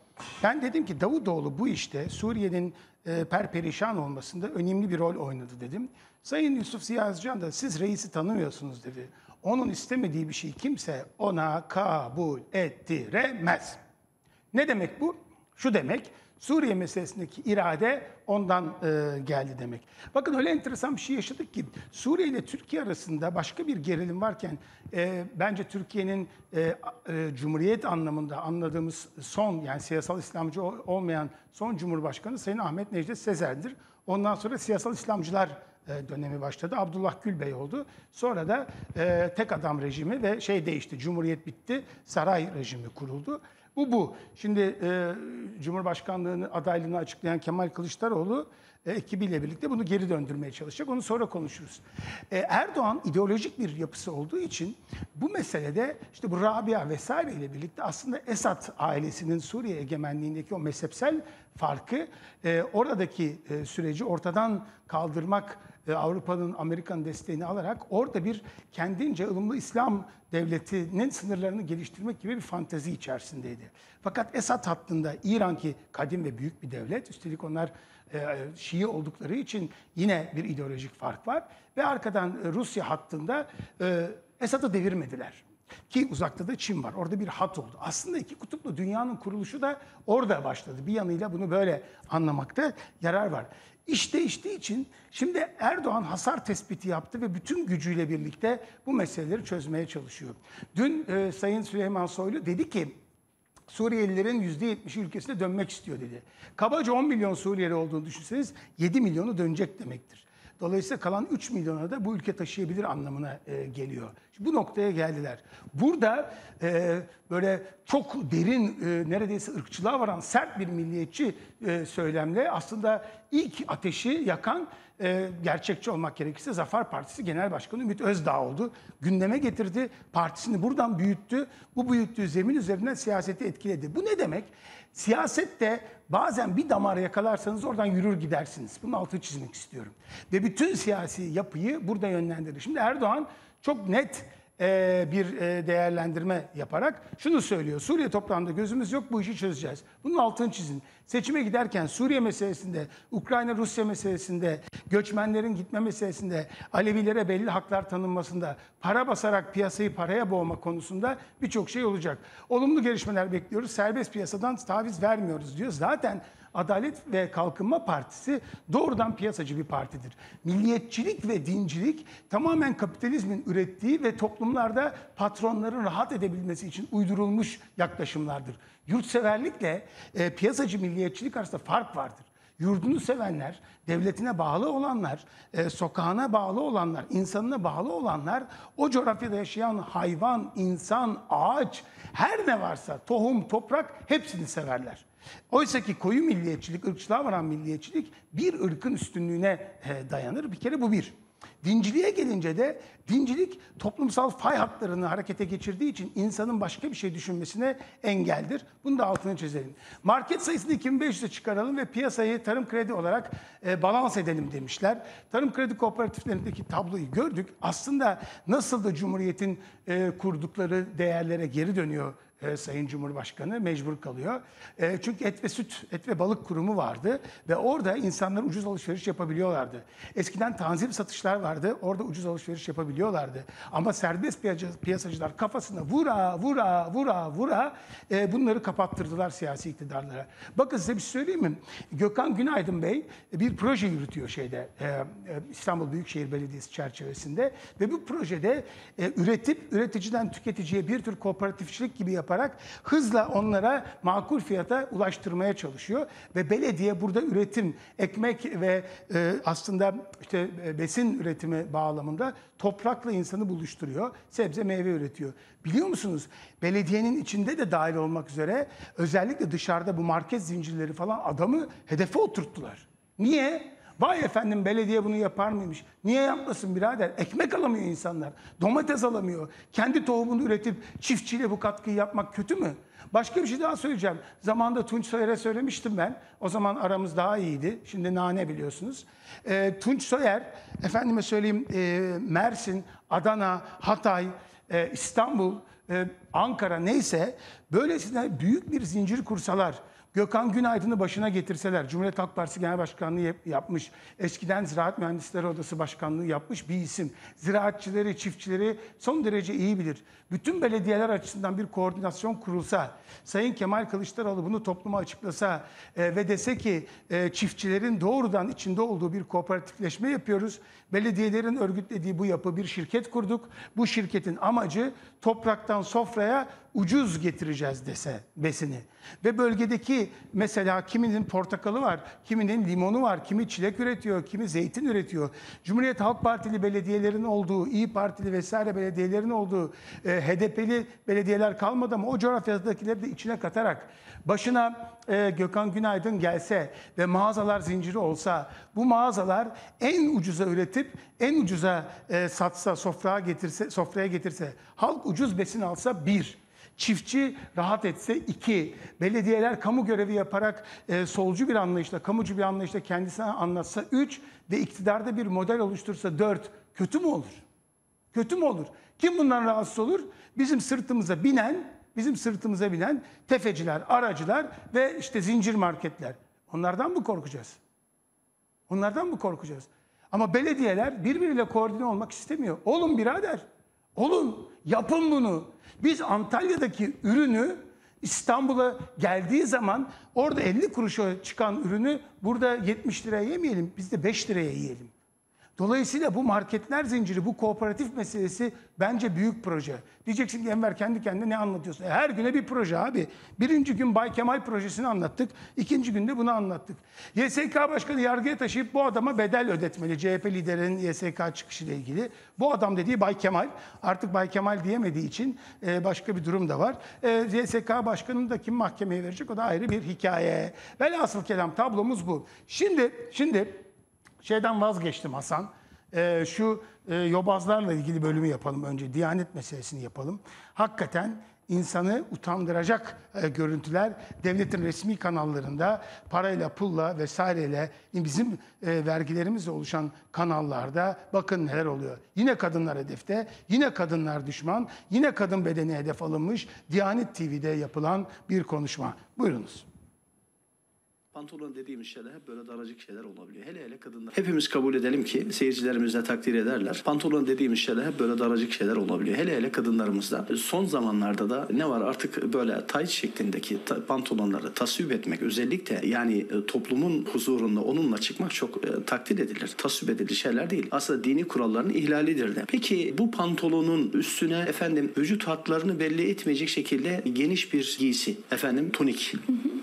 ben dedim ki Davutoğlu bu işte Suriye'nin e, perperişan olmasında önemli bir rol oynadı dedim. Sayın Yusuf Ziya Özcan da siz reisi tanımıyorsunuz dedi. Onun istemediği bir şey kimse ona kabul ettiremez. Ne demek bu? Şu demek, Suriye meselesindeki irade ondan e, geldi demek. Bakın öyle enteresan bir şey yaşadık ki Suriye ile Türkiye arasında başka bir gerilim varken e, bence Türkiye'nin e, e, Cumhuriyet anlamında anladığımız son yani siyasal İslamcı ol- olmayan son Cumhurbaşkanı Sayın Ahmet Necdet Sezer'dir. Ondan sonra siyasal İslamcılar e, dönemi başladı. Abdullah Gül Bey oldu. Sonra da e, tek adam rejimi ve şey değişti. Cumhuriyet bitti. Saray rejimi kuruldu. Bu bu. Şimdi e, Cumhurbaşkanlığını adaylığını açıklayan Kemal Kılıçdaroğlu e, ekibiyle birlikte bunu geri döndürmeye çalışacak. Onu sonra konuşuruz. E, Erdoğan ideolojik bir yapısı olduğu için bu meselede işte bu Rabia vesaire ile birlikte aslında Esad ailesinin Suriye egemenliğindeki o mezhepsel farkı e, oradaki e, süreci ortadan kaldırmak Avrupa'nın, Amerika'nın desteğini alarak orada bir kendince ılımlı İslam devletinin sınırlarını geliştirmek gibi bir fantezi içerisindeydi. Fakat Esad hattında İran ki kadim ve büyük bir devlet, üstelik onlar e, Şii oldukları için yine bir ideolojik fark var. Ve arkadan e, Rusya hattında e, Esad'ı devirmediler. Ki uzakta da Çin var. Orada bir hat oldu. Aslında iki kutuplu dünyanın kuruluşu da orada başladı. Bir yanıyla bunu böyle anlamakta yarar var. İş değiştiği için şimdi Erdoğan hasar tespiti yaptı ve bütün gücüyle birlikte bu meseleleri çözmeye çalışıyor. Dün e, Sayın Süleyman Soylu dedi ki Suriyelilerin %70'i ülkesine dönmek istiyor dedi. Kabaca 10 milyon Suriyeli olduğunu düşünseniz 7 milyonu dönecek demektir. Dolayısıyla kalan 3 milyona da bu ülke taşıyabilir anlamına e, geliyor. Şimdi bu noktaya geldiler. Burada e, böyle çok derin, e, neredeyse ırkçılığa varan sert bir milliyetçi e, söylemle aslında ilk ateşi yakan e, gerçekçi olmak gerekirse Zafer Partisi Genel Başkanı Ümit Özdağ oldu. Gündeme getirdi, partisini buradan büyüttü. Bu büyüttüğü zemin üzerinden siyaseti etkiledi. Bu ne demek? Siyasette bazen bir damar yakalarsanız oradan yürür gidersiniz. Bunun altını çizmek istiyorum. Ve bütün siyasi yapıyı burada yönlendirdi. Şimdi Erdoğan çok net bir değerlendirme yaparak şunu söylüyor. Suriye toprağında gözümüz yok bu işi çözeceğiz. Bunun altını çizin. Seçime giderken Suriye meselesinde, Ukrayna-Rusya meselesinde, göçmenlerin gitme meselesinde, Alevilere belli haklar tanınmasında, para basarak piyasayı paraya boğma konusunda birçok şey olacak. Olumlu gelişmeler bekliyoruz. Serbest piyasadan taviz vermiyoruz diyor. Zaten Adalet ve Kalkınma Partisi doğrudan piyasacı bir partidir. Milliyetçilik ve dincilik tamamen kapitalizmin ürettiği ve toplumlarda patronların rahat edebilmesi için uydurulmuş yaklaşımlardır. Yurtseverlikle e, piyasacı milliyetçilik arasında fark vardır. Yurdunu sevenler, devletine bağlı olanlar, e, sokağına bağlı olanlar, insanına bağlı olanlar, o coğrafyada yaşayan hayvan, insan, ağaç, her ne varsa tohum, toprak hepsini severler. Oysa ki koyu milliyetçilik, ırkçılığa varan milliyetçilik bir ırkın üstünlüğüne e, dayanır. Bir kere bu bir. Dinciliğe gelince de dincilik toplumsal fay hatlarını harekete geçirdiği için insanın başka bir şey düşünmesine engeldir. Bunu da altını çizelim. Market sayısını 2500'e çıkaralım ve piyasayı tarım kredi olarak e, balans edelim demişler. Tarım kredi kooperatiflerindeki tabloyu gördük. Aslında nasıl da Cumhuriyet'in e, kurdukları değerlere geri dönüyor e, Sayın Cumhurbaşkanı mecbur kalıyor. E, çünkü et ve süt, et ve balık kurumu vardı ve orada insanlar ucuz alışveriş yapabiliyorlardı. Eskiden tanzim satışlar vardı, orada ucuz alışveriş yapabiliyorlardı. Ama serbest piyasa- piyasacılar kafasına vura vura vura vura e, bunları kapattırdılar siyasi iktidarlara. Bakın size bir şey söyleyeyim mi? Gökhan Günaydın Bey bir proje yürütüyor şeyde e, e, İstanbul Büyükşehir Belediyesi çerçevesinde ve bu projede e, üretip üreticiden tüketiciye bir tür kooperatifçilik gibi yaparak hızla onlara makul fiyata ulaştırmaya çalışıyor ve belediye burada üretim, ekmek ve e, aslında işte e, besin üretimi bağlamında toprakla insanı buluşturuyor. Sebze meyve üretiyor. Biliyor musunuz? Belediyenin içinde de dahil olmak üzere özellikle dışarıda bu market zincirleri falan adamı hedefe oturttular. Niye? Vay efendim belediye bunu yapar mıymış? Niye yapmasın birader? Ekmek alamıyor insanlar. Domates alamıyor. Kendi tohumunu üretip çiftçiyle bu katkıyı yapmak kötü mü? Başka bir şey daha söyleyeceğim. Zamanında Tunç Soyer'e söylemiştim ben. O zaman aramız daha iyiydi. Şimdi nane biliyorsunuz. Ee, Tunç Soyer, efendime söyleyeyim e, Mersin, Adana, Hatay, e, İstanbul, e, Ankara neyse böylesine büyük bir zincir kursalar. Gökhan Günaydın'ı başına getirseler, Cumhuriyet Halk Partisi Genel Başkanlığı yap- yapmış, eskiden Ziraat Mühendisleri Odası Başkanlığı yapmış bir isim. Ziraatçileri, çiftçileri son derece iyi bilir. Bütün belediyeler açısından bir koordinasyon kurulsa, Sayın Kemal Kılıçdaroğlu bunu topluma açıklasa e, ve dese ki e, çiftçilerin doğrudan içinde olduğu bir kooperatifleşme yapıyoruz. Belediyelerin örgütlediği bu yapı bir şirket kurduk. Bu şirketin amacı topraktan sofraya ucuz getireceğiz dese besini. Ve bölgedeki mesela kiminin portakalı var, kiminin limonu var, kimi çilek üretiyor, kimi zeytin üretiyor. Cumhuriyet Halk Partili belediyelerin olduğu, İyi Partili vesaire belediyelerin olduğu e, HDP'li belediyeler kalmadı ama o coğrafyadakileri de içine katarak başına e, Gökhan Günaydın gelse ve mağazalar zinciri olsa bu mağazalar en ucuza üretip en ucuza e, satsa, sofraya getirse, sofraya getirse, halk ucuz besin alsa bir, Çiftçi rahat etse iki, belediyeler kamu görevi yaparak e, solcu bir anlayışla, kamucu bir anlayışla kendisine anlatsa üç ve iktidarda bir model oluştursa dört. Kötü mü olur? Kötü mü olur? Kim bundan rahatsız olur? Bizim sırtımıza binen, bizim sırtımıza binen tefeciler, aracılar ve işte zincir marketler. Onlardan mı korkacağız? Onlardan mı korkacağız? Ama belediyeler birbiriyle koordine olmak istemiyor. Olun birader. Olun. Yapın bunu. Biz Antalya'daki ürünü İstanbul'a geldiği zaman orada 50 kuruşa çıkan ürünü burada 70 liraya yemeyelim. Biz de 5 liraya yiyelim. Dolayısıyla bu marketler zinciri, bu kooperatif meselesi bence büyük proje. Diyeceksin ki Enver kendi kendine ne anlatıyorsun? E, her güne bir proje abi. Birinci gün Bay Kemal projesini anlattık. ikinci günde bunu anlattık. YSK Başkanı yargıya taşıyıp bu adama bedel ödetmeli. CHP liderinin YSK çıkışıyla ilgili. Bu adam dediği Bay Kemal. Artık Bay Kemal diyemediği için e, başka bir durum da var. E, YSK Başkanı'nı da kim mahkemeye verecek o da ayrı bir hikaye. Velhasıl kelam tablomuz bu. Şimdi, şimdi şeyden vazgeçtim Hasan. Ee, şu e, yobazlarla ilgili bölümü yapalım önce. Diyanet meselesini yapalım. Hakikaten insanı utandıracak e, görüntüler devletin resmi kanallarında parayla, pulla vesaireyle bizim e, vergilerimizle oluşan kanallarda bakın neler oluyor. Yine kadınlar hedefte, yine kadınlar düşman, yine kadın bedeni hedef alınmış Diyanet TV'de yapılan bir konuşma. Buyurunuz. Pantolon dediğimiz şeyler hep böyle daracık şeyler olabiliyor. Hele hele kadınlar. Hepimiz kabul edelim ki seyircilerimiz de takdir ederler. Pantolon dediğimiz şeyler hep böyle daracık şeyler olabiliyor. Hele hele kadınlarımızda. Son zamanlarda da ne var artık böyle tight şeklindeki pantolonları tasvip etmek özellikle yani e, toplumun huzurunda onunla çıkmak çok e, takdir edilir. Tasvip edilir şeyler değil. Aslında dini kuralların ihlalidir de. Peki bu pantolonun üstüne efendim vücut hatlarını belli etmeyecek şekilde geniş bir giysi. Efendim tunik.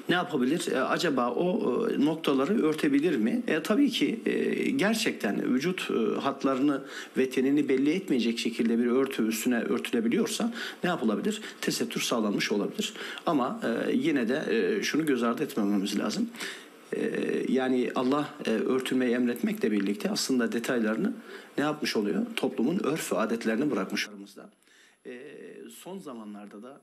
ne yapabilir? E, acaba o e, noktaları örtebilir mi? E, tabii ki e, gerçekten vücut e, hatlarını ve tenini belli etmeyecek şekilde bir örtü üstüne örtülebiliyorsa ne yapılabilir? Tesettür sağlanmış olabilir. Ama e, yine de e, şunu göz ardı etmememiz lazım. E, yani Allah e, örtünmeyi emretmekle birlikte aslında detaylarını ne yapmış oluyor? Toplumun örf ve adetlerini bırakmış aramızda. Son zamanlarda da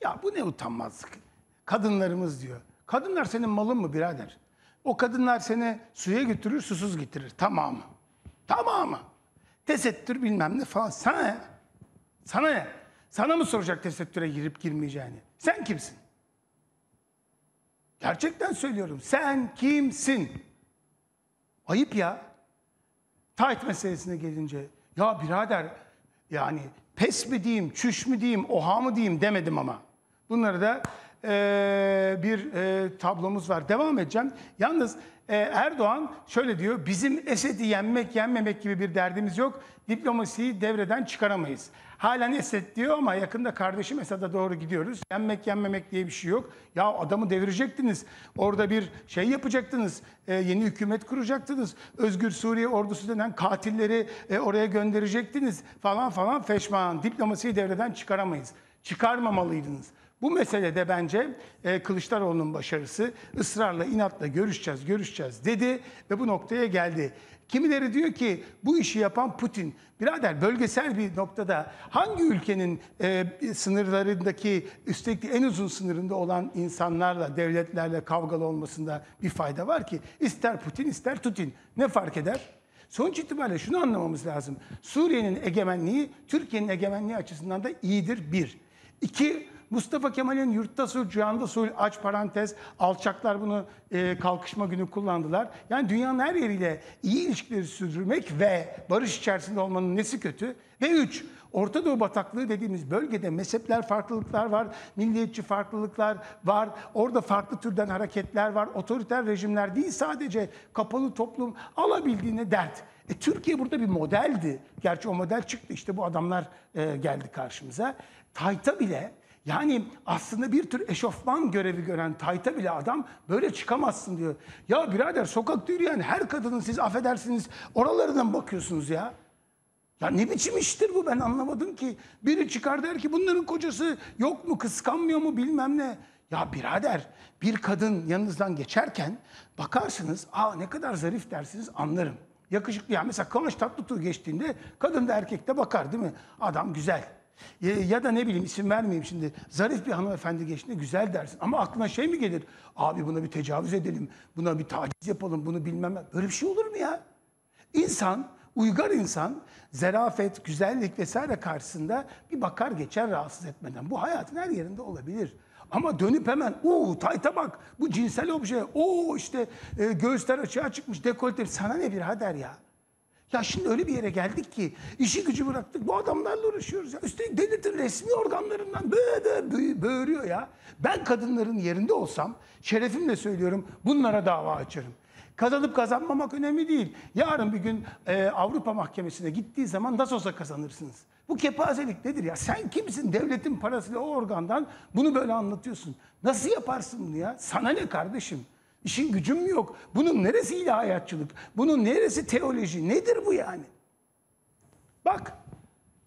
Ya bu ne utanmazlık. Kadınlarımız diyor. Kadınlar senin malın mı birader? O kadınlar seni suya götürür, susuz getirir. Tamamı. Tamamı. Tesettür bilmem ne falan. Sana ne? Sana ne? Sana mı soracak tesettüre girip girmeyeceğini? Sen kimsin? Gerçekten söylüyorum. Sen kimsin? Ayıp ya. Tight meselesine gelince ya birader yani pes mi diyeyim, çüş mü diyeyim, oha mı diyeyim demedim ama. Bunları da eee, bir eee, tablomuz var. Devam edeceğim. Yalnız eee, Erdoğan şöyle diyor, bizim Esed'i yenmek, yenmemek gibi bir derdimiz yok. Diplomasiyi devreden çıkaramayız. Halen Esed diyor ama yakında kardeşim Esad'a doğru gidiyoruz. Yenmek, yenmemek diye bir şey yok. Ya adamı devirecektiniz. Orada bir şey yapacaktınız. Yeni hükümet kuracaktınız. Özgür Suriye ordusu denen katilleri e, oraya gönderecektiniz falan falan feşman. Diplomasiyi devreden çıkaramayız. Çıkarmamalıydınız. Bu meselede bence e, Kılıçdaroğlu'nun başarısı ısrarla inatla görüşeceğiz görüşeceğiz dedi ve bu noktaya geldi. Kimileri diyor ki bu işi yapan Putin. Birader bölgesel bir noktada hangi ülkenin e, sınırlarındaki üstelik en uzun sınırında olan insanlarla, devletlerle kavgalı olmasında bir fayda var ki? İster Putin ister Tutin. Ne fark eder? Sonuç itibariyle şunu anlamamız lazım. Suriye'nin egemenliği Türkiye'nin egemenliği açısından da iyidir bir. İki, Mustafa Kemal'in yurtta sul, cihanda sul, aç parantez, alçaklar bunu e, kalkışma günü kullandılar. Yani dünyanın her yeriyle iyi ilişkileri sürdürmek ve barış içerisinde olmanın nesi kötü? Ve üç, Orta Doğu bataklığı dediğimiz bölgede mezhepler farklılıklar var, milliyetçi farklılıklar var, orada farklı türden hareketler var, otoriter rejimler değil sadece kapalı toplum alabildiğine dert. E, Türkiye burada bir modeldi. Gerçi o model çıktı işte bu adamlar e, geldi karşımıza. Tayta bile yani aslında bir tür eşofman görevi gören Tayta bile adam böyle çıkamazsın diyor. Ya birader sokakta yürüyen her kadının siz affedersiniz oralarından bakıyorsunuz ya. Ya ne biçim iştir bu ben anlamadım ki. Biri çıkar der ki bunların kocası yok mu kıskanmıyor mu bilmem ne. Ya birader bir kadın yanınızdan geçerken bakarsınız aa ne kadar zarif dersiniz anlarım. Yakışıklı yani mesela Kıvanç Tatlıtuğ geçtiğinde kadın da erkek de bakar değil mi? Adam güzel. Ya, ya da ne bileyim isim vermeyeyim şimdi. Zarif bir hanımefendi geçtiğinde güzel dersin. Ama aklına şey mi gelir? Abi buna bir tecavüz edelim, buna bir taciz yapalım, bunu bilmem. Böyle bir şey olur mu ya? İnsan, uygar insan zerafet, güzellik vesaire karşısında bir bakar geçer rahatsız etmeden. Bu hayatın her yerinde olabilir. Ama dönüp hemen uuu tayta bak bu cinsel obje, o işte e, göğüsler açığa çıkmış dekolte sana ne birader ya? Ya şimdi öyle bir yere geldik ki işi gücü bıraktık bu adamlarla uğraşıyoruz ya. Üstelik devletin resmi organlarından böyle bö- böğürüyor ya. Ben kadınların yerinde olsam şerefimle söylüyorum bunlara dava açarım. Kazanıp kazanmamak önemli değil. Yarın bir gün e, Avrupa Mahkemesi'ne gittiği zaman nasıl olsa kazanırsınız. Bu kepazelik nedir ya? Sen kimsin? Devletin parasıyla o organdan bunu böyle anlatıyorsun. Nasıl yaparsın bunu ya? Sana ne kardeşim? İşin gücün mü yok? Bunun neresi ilahiyatçılık? Bunun neresi teoloji? Nedir bu yani? Bak.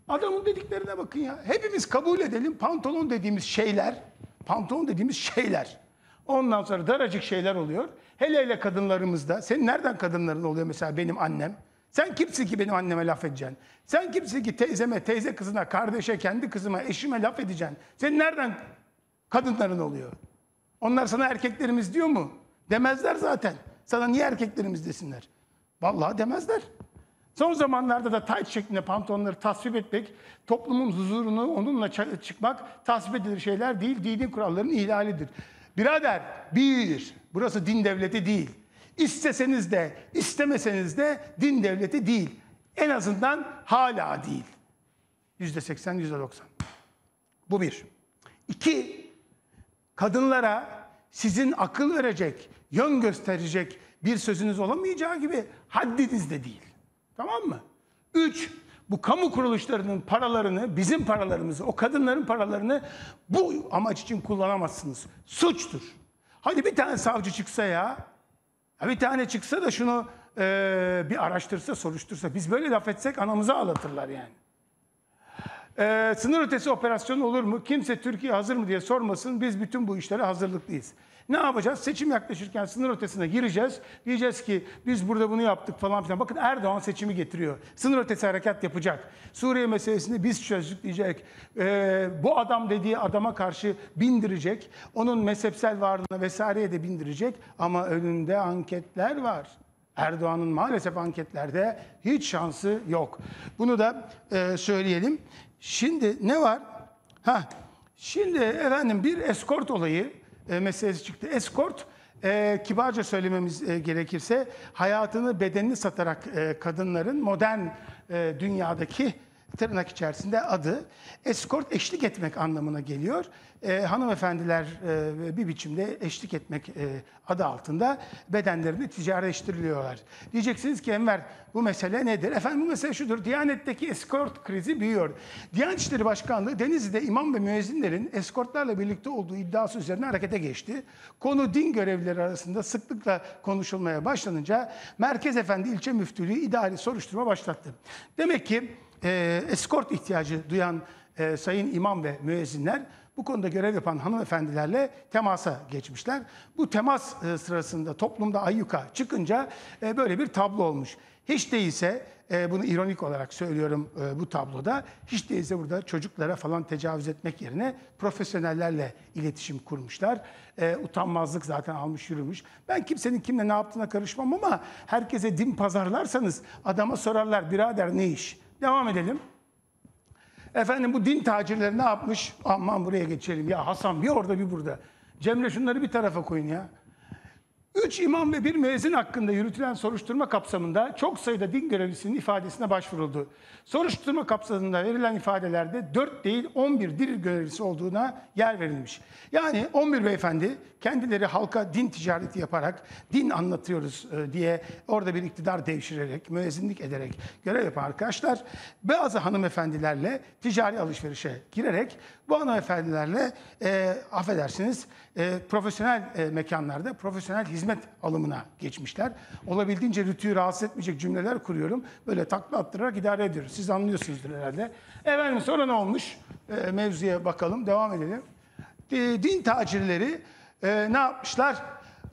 Adamın dediklerine bakın ya. Hepimiz kabul edelim pantolon dediğimiz şeyler, pantolon dediğimiz şeyler. Ondan sonra daracık şeyler oluyor. Hele hele kadınlarımızda. Senin nereden kadınların oluyor mesela benim annem? Sen kimsin ki benim anneme laf edeceksin? Sen kimsin ki teyzeme, teyze kızına, kardeşe, kendi kızıma, eşime laf edeceksin? Senin nereden kadınların oluyor? Onlar sana erkeklerimiz diyor mu? Demezler zaten. Sana niye erkeklerimiz desinler? Vallahi demezler. Son zamanlarda da tight şeklinde pantolonları tasvip etmek, toplumun huzurunu onunla çıkmak tasvip edilir şeyler değil, dinin kurallarının ihlalidir. Birader, bir, burası din devleti değil. İsteseniz de, istemeseniz de din devleti değil. En azından hala değil. Yüzde seksen, yüzde doksan. Bu bir. İki, kadınlara sizin akıl verecek, yön gösterecek bir sözünüz olamayacağı gibi haddiniz de değil. Tamam mı? Üç, bu kamu kuruluşlarının paralarını, bizim paralarımızı, o kadınların paralarını bu amaç için kullanamazsınız. Suçtur. Hadi bir tane savcı çıksa ya, ya bir tane çıksa da şunu eee, bir araştırsa, soruştursa. Biz böyle laf etsek anamızı ağlatırlar yani. Ee, sınır ötesi operasyon olur mu? Kimse Türkiye hazır mı diye sormasın. Biz bütün bu işlere hazırlıklıyız. Ne yapacağız? Seçim yaklaşırken sınır ötesine gireceğiz. Diyeceğiz ki biz burada bunu yaptık falan filan. Bakın Erdoğan seçimi getiriyor. Sınır ötesi harekat yapacak. Suriye meselesini biz çözdük diyecek. Ee, bu adam dediği adama karşı bindirecek. Onun mezhepsel varlığına vesaireye de bindirecek. Ama önünde anketler var. Erdoğan'ın maalesef anketlerde hiç şansı yok. Bunu da e, söyleyelim. Şimdi ne var? Ha, şimdi efendim bir eskort olayı e, meselesi çıktı. Eskort e, kibarca söylememiz e, gerekirse hayatını bedenini satarak e, kadınların modern e, dünyadaki tırnak içerisinde adı eskort eşlik etmek anlamına geliyor. E, hanımefendiler e, bir biçimde eşlik etmek e, adı altında bedenlerini ticarileştiriliyorlar. Diyeceksiniz ki Enver bu mesele nedir? Efendim bu mesele şudur. Diyanet'teki eskort krizi büyüyor. Diyanet İşleri Başkanlığı Denizli'de imam ve müezzinlerin eskortlarla birlikte olduğu iddiası üzerine harekete geçti. Konu din görevlileri arasında sıklıkla konuşulmaya başlanınca Merkez Efendi İlçe Müftülüğü idari soruşturma başlattı. Demek ki e, eskort ihtiyacı duyan e, sayın imam ve müezzinler bu konuda görev yapan hanımefendilerle temasa geçmişler. Bu temas e, sırasında toplumda ayyuka çıkınca e, böyle bir tablo olmuş. Hiç değilse e, bunu ironik olarak söylüyorum e, bu tabloda. Hiç değilse burada çocuklara falan tecavüz etmek yerine profesyonellerle iletişim kurmuşlar. E, utanmazlık zaten almış yürümüş. Ben kimsenin kimle ne yaptığına karışmam ama herkese din pazarlarsanız adama sorarlar birader ne iş? Devam edelim. Efendim bu din tacirleri ne yapmış? Aman buraya geçelim. Ya Hasan bir orada bir burada. Cemre şunları bir tarafa koyun ya. Üç imam ve bir müezzin hakkında yürütülen soruşturma kapsamında çok sayıda din görevlisinin ifadesine başvuruldu. Soruşturma kapsamında verilen ifadelerde 4 değil 11 din görevlisi olduğuna yer verilmiş. Yani 11 beyefendi kendileri halka din ticareti yaparak din anlatıyoruz e, diye orada bir iktidar devşirerek, müezzinlik ederek görev yapan arkadaşlar bazı hanımefendilerle ticari alışverişe girerek bu hanımefendilerle e, affedersiniz e, profesyonel e, mekanlarda profesyonel hizmet alımına geçmişler. Olabildiğince rütüyü rahatsız etmeyecek cümleler kuruyorum. Böyle takla attırarak idare ediyoruz. Siz anlıyorsunuzdur herhalde. Efendim sonra ne olmuş? E, mevzuya bakalım, devam edelim. E, din tacirleri e, ne yapmışlar?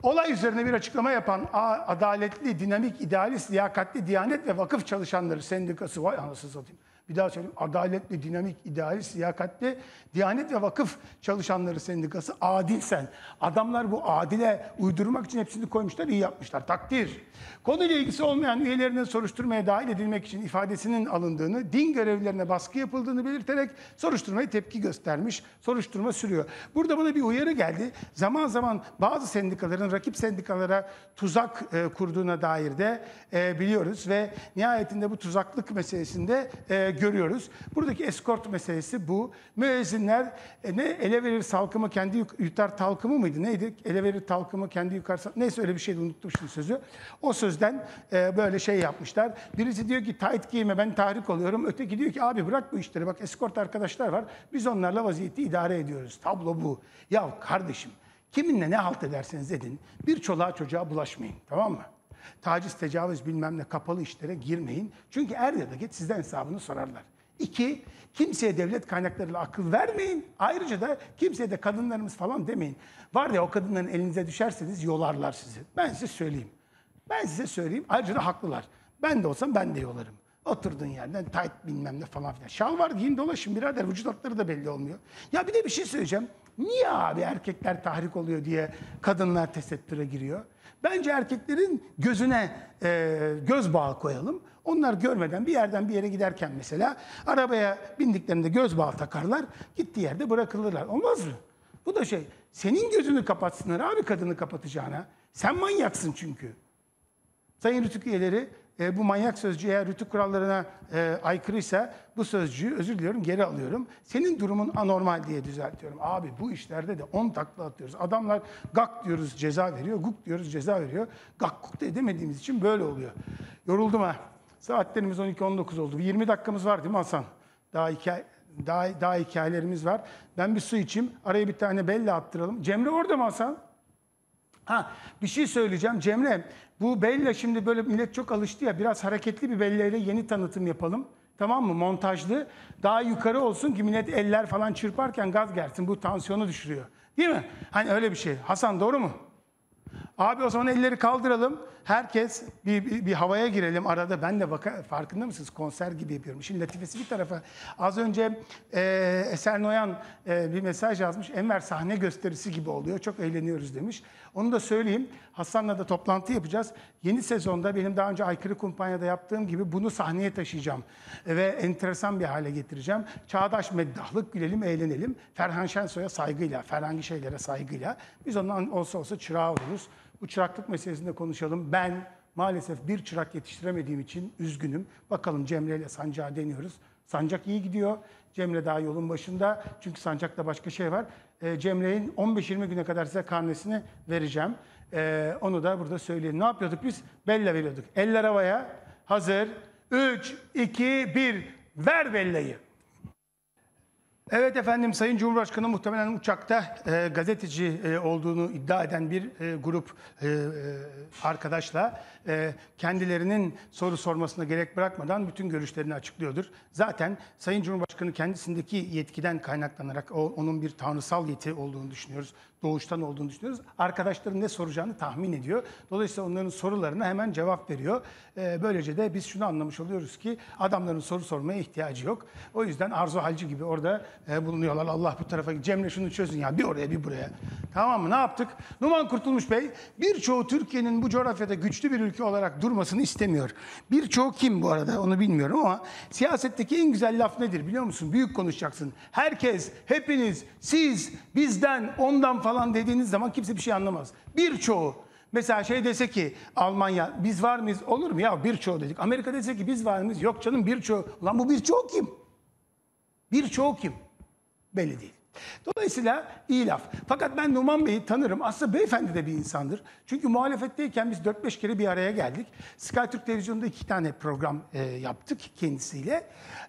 Olay üzerine bir açıklama yapan adaletli, dinamik, idealist, liyakatli, diyanet ve vakıf çalışanları sendikası vay anasını satayım. Bir daha söyleyeyim. Adaletli, dinamik, idealist, liyakatli, Diyanet ve Vakıf Çalışanları Sendikası Adil Sen. Adamlar bu adile uydurmak için hepsini koymuşlar, iyi yapmışlar. Takdir. Konuyla ilgisi olmayan üyelerinin soruşturmaya dahil edilmek için ifadesinin alındığını, din görevlilerine baskı yapıldığını belirterek soruşturmaya tepki göstermiş. Soruşturma sürüyor. Burada bana bir uyarı geldi. Zaman zaman bazı sendikaların rakip sendikalara tuzak e, kurduğuna dair de e, biliyoruz ve nihayetinde bu tuzaklık meselesinde e, görüyoruz. Buradaki eskort meselesi bu. Müezzinler e, ne ele verir salkımı kendi yutar talkımı mıydı? Neydi? Ele verir talkımı kendi yukar Neyse öyle bir şeydi unuttum şimdi sözü. O sözden e, böyle şey yapmışlar. Birisi diyor ki tight giyme ben tahrik oluyorum. Öteki diyor ki abi bırak bu işleri. Bak eskort arkadaşlar var. Biz onlarla vaziyeti idare ediyoruz. Tablo bu. Ya kardeşim kiminle ne halt ederseniz edin bir çoluğa çocuğa bulaşmayın. Tamam mı? Taciz, tecavüz bilmem ne kapalı işlere girmeyin. Çünkü er ya da geç sizden hesabını sorarlar. İki, kimseye devlet kaynaklarıyla akıl vermeyin. Ayrıca da kimseye de kadınlarımız falan demeyin. Var ya o kadınların elinize düşerseniz yolarlar sizi. Ben size söyleyeyim. Ben size söyleyeyim. Ayrıca da haklılar. Ben de olsam ben de yolarım. Oturduğun yerden tight bilmem ne falan filan. Şal var giyin dolaşın birader. Vücut hatları da belli olmuyor. Ya bir de bir şey söyleyeceğim. Niye abi erkekler tahrik oluyor diye kadınlar tesettüre giriyor? Bence erkeklerin gözüne e, göz bağı koyalım. Onlar görmeden bir yerden bir yere giderken mesela arabaya bindiklerinde göz bağı takarlar. Gittiği yerde bırakılırlar. Olmaz mı? Bu da şey. Senin gözünü kapatsınlar abi kadını kapatacağına. Sen manyaksın çünkü. Sayın Rütük üyeleri e, bu manyak sözcüğü eğer Rütük kurallarına e, aykırıysa bu sözcüğü özür diliyorum geri alıyorum. Senin durumun anormal diye düzeltiyorum. Abi bu işlerde de 10 takla atıyoruz. Adamlar gak diyoruz ceza veriyor, guk diyoruz ceza veriyor. Gak guk da edemediğimiz için böyle oluyor. Yoruldum ha. Saatlerimiz 12-19 oldu. Bir 20 dakikamız var değil mi Hasan? Daha hikaye, daha, daha hikayelerimiz var. Ben bir su içeyim. Araya bir tane bella attıralım. Cemre orada mı Hasan? Ha bir şey söyleyeceğim Cemre. Bu Bella şimdi böyle millet çok alıştı ya biraz hareketli bir Bella ile yeni tanıtım yapalım. Tamam mı? Montajlı. Daha yukarı olsun ki millet eller falan çırparken gaz gelsin. Bu tansiyonu düşürüyor. Değil mi? Hani öyle bir şey. Hasan doğru mu? Abi o zaman elleri kaldıralım. Herkes bir, bir, bir havaya girelim arada. Ben de baka, farkında mısınız? Konser gibi yapıyorum. Şimdi latifesi bir tarafa. Az önce e, Eser Noyan e, bir mesaj yazmış. Enver sahne gösterisi gibi oluyor. Çok eğleniyoruz demiş. Onu da söyleyeyim. Hasan'la da toplantı yapacağız. Yeni sezonda benim daha önce Aykırı Kumpanya'da yaptığım gibi bunu sahneye taşıyacağım. Ve enteresan bir hale getireceğim. Çağdaş meddahlık, gülelim, eğlenelim. Ferhan Şensoy'a saygıyla, Ferhangi şeylere saygıyla. Biz ondan olsa olsa çırağı oluruz. Bu çıraklık meselesinde konuşalım. Ben maalesef bir çırak yetiştiremediğim için üzgünüm. Bakalım Cemre ile Sancak'a deniyoruz. Sancak iyi gidiyor. Cemre daha yolun başında. Çünkü Sancak'ta başka şey var. Ee, Cemre'nin 15-20 güne kadar size karnesini vereceğim. Ee, onu da burada söyleyelim. Ne yapıyorduk biz? Bella veriyorduk. Eller havaya. Hazır. 3, 2, 1. Ver Bella'yı. Evet efendim Sayın Cumhurbaşkanı muhtemelen uçakta e, gazeteci e, olduğunu iddia eden bir e, grup e, e, arkadaşla e, kendilerinin soru sormasına gerek bırakmadan bütün görüşlerini açıklıyordur. Zaten Sayın Cumhurbaşkanı kendisindeki yetkiden kaynaklanarak o, onun bir tanrısal yeti olduğunu düşünüyoruz. Doğuştan olduğunu düşünüyoruz. Arkadaşların ne soracağını tahmin ediyor. Dolayısıyla onların sorularına hemen cevap veriyor. E, böylece de biz şunu anlamış oluyoruz ki adamların soru sormaya ihtiyacı yok. O yüzden Arzu Halci gibi orada e, bulunuyorlar. Allah bu tarafa Cemre şunu çözün ya bir oraya bir buraya. Tamam mı? Ne yaptık? Numan Kurtulmuş Bey birçoğu Türkiye'nin bu coğrafyada güçlü bir ülke olarak durmasını istemiyor. Birçoğu kim bu arada onu bilmiyorum ama siyasetteki en güzel laf nedir biliyor musun? Büyük konuşacaksın. Herkes, hepiniz, siz, bizden, ondan falan dediğiniz zaman kimse bir şey anlamaz. Birçoğu. Mesela şey dese ki Almanya biz var mıyız? Olur mu ya birçoğu dedik. Amerika dese ki biz var mıyız? Yok canım birçoğu. Ulan bu birçoğu kim? Birçoğu kim? Belli değil. Dolayısıyla iyi laf. Fakat ben Numan Bey'i tanırım. Aslında beyefendi de bir insandır. Çünkü muhalefetteyken biz 4-5 kere bir araya geldik. Sky Türk Televizyonu'nda iki tane program e, yaptık kendisiyle.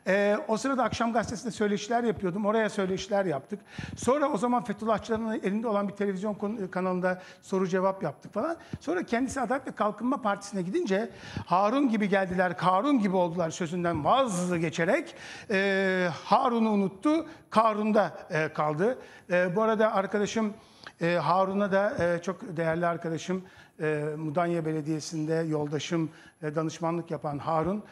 E, o sırada akşam gazetesinde söyleşiler yapıyordum. Oraya söyleşiler yaptık. Sonra o zaman Fethullahçıların elinde olan bir televizyon kon- kanalında soru cevap yaptık falan. Sonra kendisi Adalet ve Kalkınma Partisi'ne gidince Harun gibi geldiler, Karun gibi oldular sözünden vaz geçerek e, Harun'u unuttu, Karun'da e, kaldı. E, bu arada arkadaşım e, Harun'a da e, çok değerli arkadaşım Mudanya Belediyesi'nde yoldaşım danışmanlık yapan Harun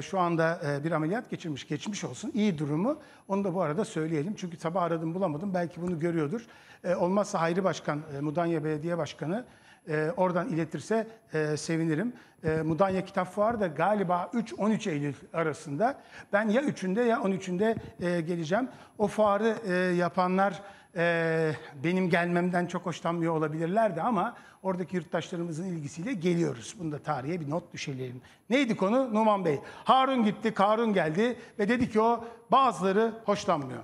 şu anda bir ameliyat geçirmiş. Geçmiş olsun. İyi durumu. Onu da bu arada söyleyelim. Çünkü sabah aradım bulamadım. Belki bunu görüyordur. Olmazsa Hayri Başkan, Mudanya Belediye Başkanı e, oradan iletirse e, sevinirim. E, Mudanya Kitap Fuarı da galiba 3-13 Eylül arasında. Ben ya 3'ünde ya 13'ünde e, geleceğim. O fuarı e, yapanlar e, benim gelmemden çok hoşlanmıyor olabilirlerdi ama oradaki yurttaşlarımızın ilgisiyle geliyoruz. Bunu da tarihe bir not düşelim. Neydi konu? Numan Bey. Harun gitti, Karun geldi ve dedi ki o bazıları hoşlanmıyor.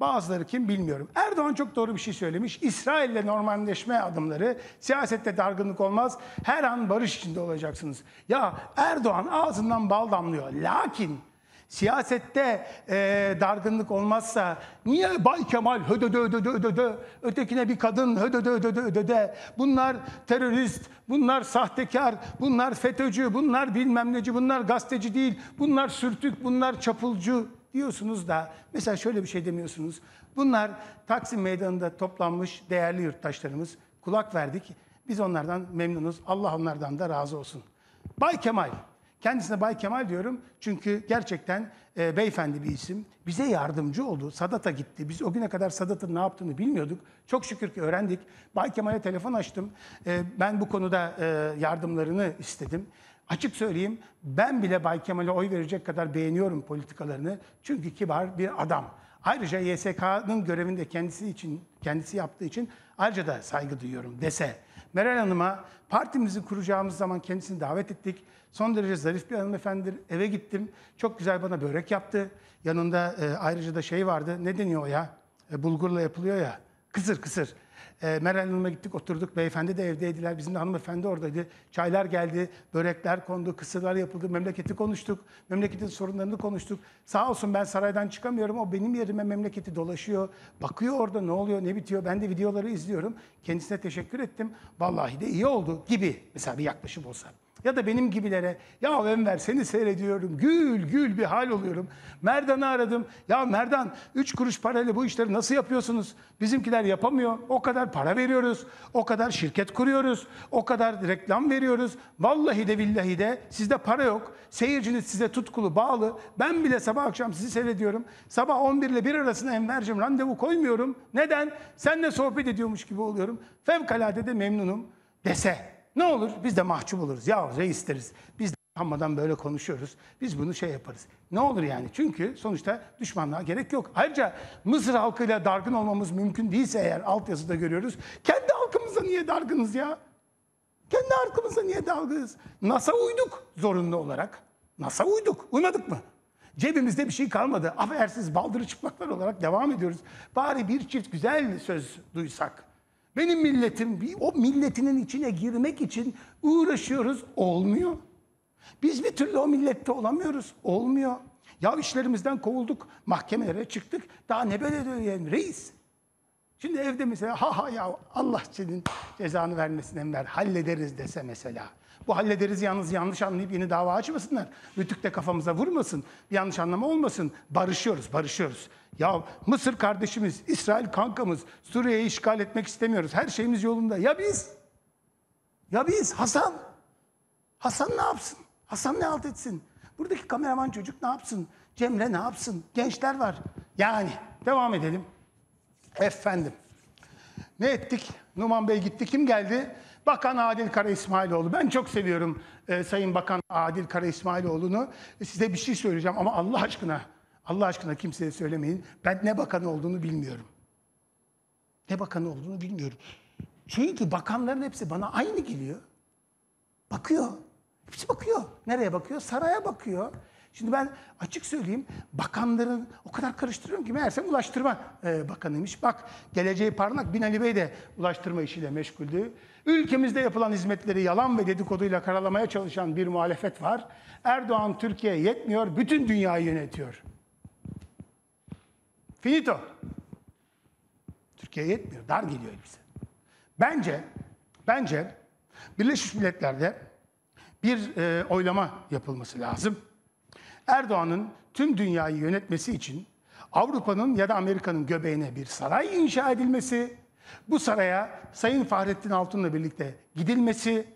Bazıları kim bilmiyorum. Erdoğan çok doğru bir şey söylemiş. İsrail'le normalleşme adımları siyasette dargınlık olmaz. Her an barış içinde olacaksınız. Ya Erdoğan ağzından bal damlıyor. Lakin siyasette e, dargınlık olmazsa niye Bay Kemal hödödö ödödö ödödö ötekine bir kadın hödödö ödödö ödödö bunlar terörist bunlar sahtekar bunlar FETÖ'cü bunlar bilmem neci bunlar gazeteci değil bunlar sürtük bunlar çapulcu diyorsunuz da mesela şöyle bir şey demiyorsunuz. Bunlar Taksim Meydanı'nda toplanmış değerli yurttaşlarımız kulak verdik. Biz onlardan memnunuz. Allah onlardan da razı olsun. Bay Kemal. Kendisine Bay Kemal diyorum çünkü gerçekten e, beyefendi bir isim. Bize yardımcı oldu. Sadat'a gitti. Biz o güne kadar Sadat'ın ne yaptığını bilmiyorduk. Çok şükür ki öğrendik. Bay Kemal'e telefon açtım. E, ben bu konuda e, yardımlarını istedim. Açık söyleyeyim ben bile Bay Kemal'e oy verecek kadar beğeniyorum politikalarını. Çünkü kibar bir adam. Ayrıca YSK'nın görevinde kendisi için kendisi yaptığı için ayrıca da saygı duyuyorum dese. Meral Hanım'a partimizi kuracağımız zaman kendisini davet ettik. Son derece zarif bir hanımefendidir. Eve gittim. Çok güzel bana börek yaptı. Yanında e, ayrıca da şey vardı. Ne deniyor o ya? E, bulgurla yapılıyor ya. Kısır kısır. E, Meral Hanım'a gittik oturduk. Beyefendi de evdeydiler. Bizim de hanımefendi oradaydı. Çaylar geldi, börekler kondu, kısırlar yapıldı. Memleketi konuştuk. Memleketin sorunlarını konuştuk. Sağ olsun ben saraydan çıkamıyorum. O benim yerime memleketi dolaşıyor. Bakıyor orada ne oluyor, ne bitiyor. Ben de videoları izliyorum. Kendisine teşekkür ettim. Vallahi de iyi oldu gibi. Mesela bir yaklaşım olsa. Ya da benim gibilere ya Enver seni seyrediyorum gül gül bir hal oluyorum. Merdan'ı aradım. Ya Merdan 3 kuruş parayla bu işleri nasıl yapıyorsunuz? Bizimkiler yapamıyor. O kadar para veriyoruz. O kadar şirket kuruyoruz. O kadar reklam veriyoruz. Vallahi de billahi de sizde para yok. Seyirciniz size tutkulu bağlı. Ben bile sabah akşam sizi seyrediyorum. Sabah 11 ile 1 arasında Enver'cim randevu koymuyorum. Neden? Seninle sohbet ediyormuş gibi oluyorum. Fevkalade de memnunum dese. Ne olur biz de mahcup oluruz. Ya reis deriz. Biz de utanmadan böyle konuşuyoruz. Biz bunu şey yaparız. Ne olur yani? Çünkü sonuçta düşmanlığa gerek yok. Ayrıca Mısır halkıyla dargın olmamız mümkün değilse eğer altyazıda görüyoruz. Kendi halkımızla niye dargınız ya? Kendi halkımızla niye dargınız? NASA uyduk zorunlu olarak. NASA uyduk. Uymadık mı? Cebimizde bir şey kalmadı. Affedersiniz baldırı çıplaklar olarak devam ediyoruz. Bari bir çift güzel söz duysak. Benim milletim o milletinin içine girmek için uğraşıyoruz. Olmuyor. Biz bir türlü o millette olamıyoruz. Olmuyor. Ya işlerimizden kovulduk. Mahkemelere çıktık. Daha ne böyle diyor reis? Şimdi evde mesela ha ha ya Allah senin cezanı vermesin Enver hallederiz dese mesela. Bu hallederiz yalnız yanlış anlayıp yeni dava açmasınlar. Rütük de kafamıza vurmasın. Bir yanlış anlama olmasın. Barışıyoruz, barışıyoruz. Ya Mısır kardeşimiz, İsrail kankamız, Suriye'yi işgal etmek istemiyoruz. Her şeyimiz yolunda. Ya biz? Ya biz? Hasan? Hasan ne yapsın? Hasan ne halt etsin? Buradaki kameraman çocuk ne yapsın? Cemre ne yapsın? Gençler var. Yani devam edelim. Efendim. Ne ettik? Numan Bey gitti. Kim geldi? Bakan Adil Kara İsmailoğlu. Ben çok seviyorum e, Sayın Bakan Adil Kara İsmailoğlu'nu. Size bir şey söyleyeceğim ama Allah aşkına, Allah aşkına kimseye söylemeyin. Ben ne bakan olduğunu bilmiyorum. Ne bakan olduğunu bilmiyorum. Çünkü bakanların hepsi bana aynı geliyor. Bakıyor. Hepsi bakıyor. Nereye bakıyor? Saraya bakıyor. Şimdi ben açık söyleyeyim bakanların o kadar karıştırıyorum ki meğersem ulaştırma e, bakanıymış. Bak geleceği parlak Binali Bey de ulaştırma işiyle meşguldü. Ülkemizde yapılan hizmetleri yalan ve dedikoduyla karalamaya çalışan bir muhalefet var. Erdoğan Türkiye yetmiyor, bütün dünyayı yönetiyor. Finito. Türkiye yetmiyor, dar geliyor bize. Bence, bence Birleşmiş Milletler'de bir e, oylama yapılması lazım. Erdoğan'ın tüm dünyayı yönetmesi için Avrupa'nın ya da Amerika'nın göbeğine bir saray inşa edilmesi, Bu saraya Sayın Fahrettin Altun'la birlikte gidilmesi,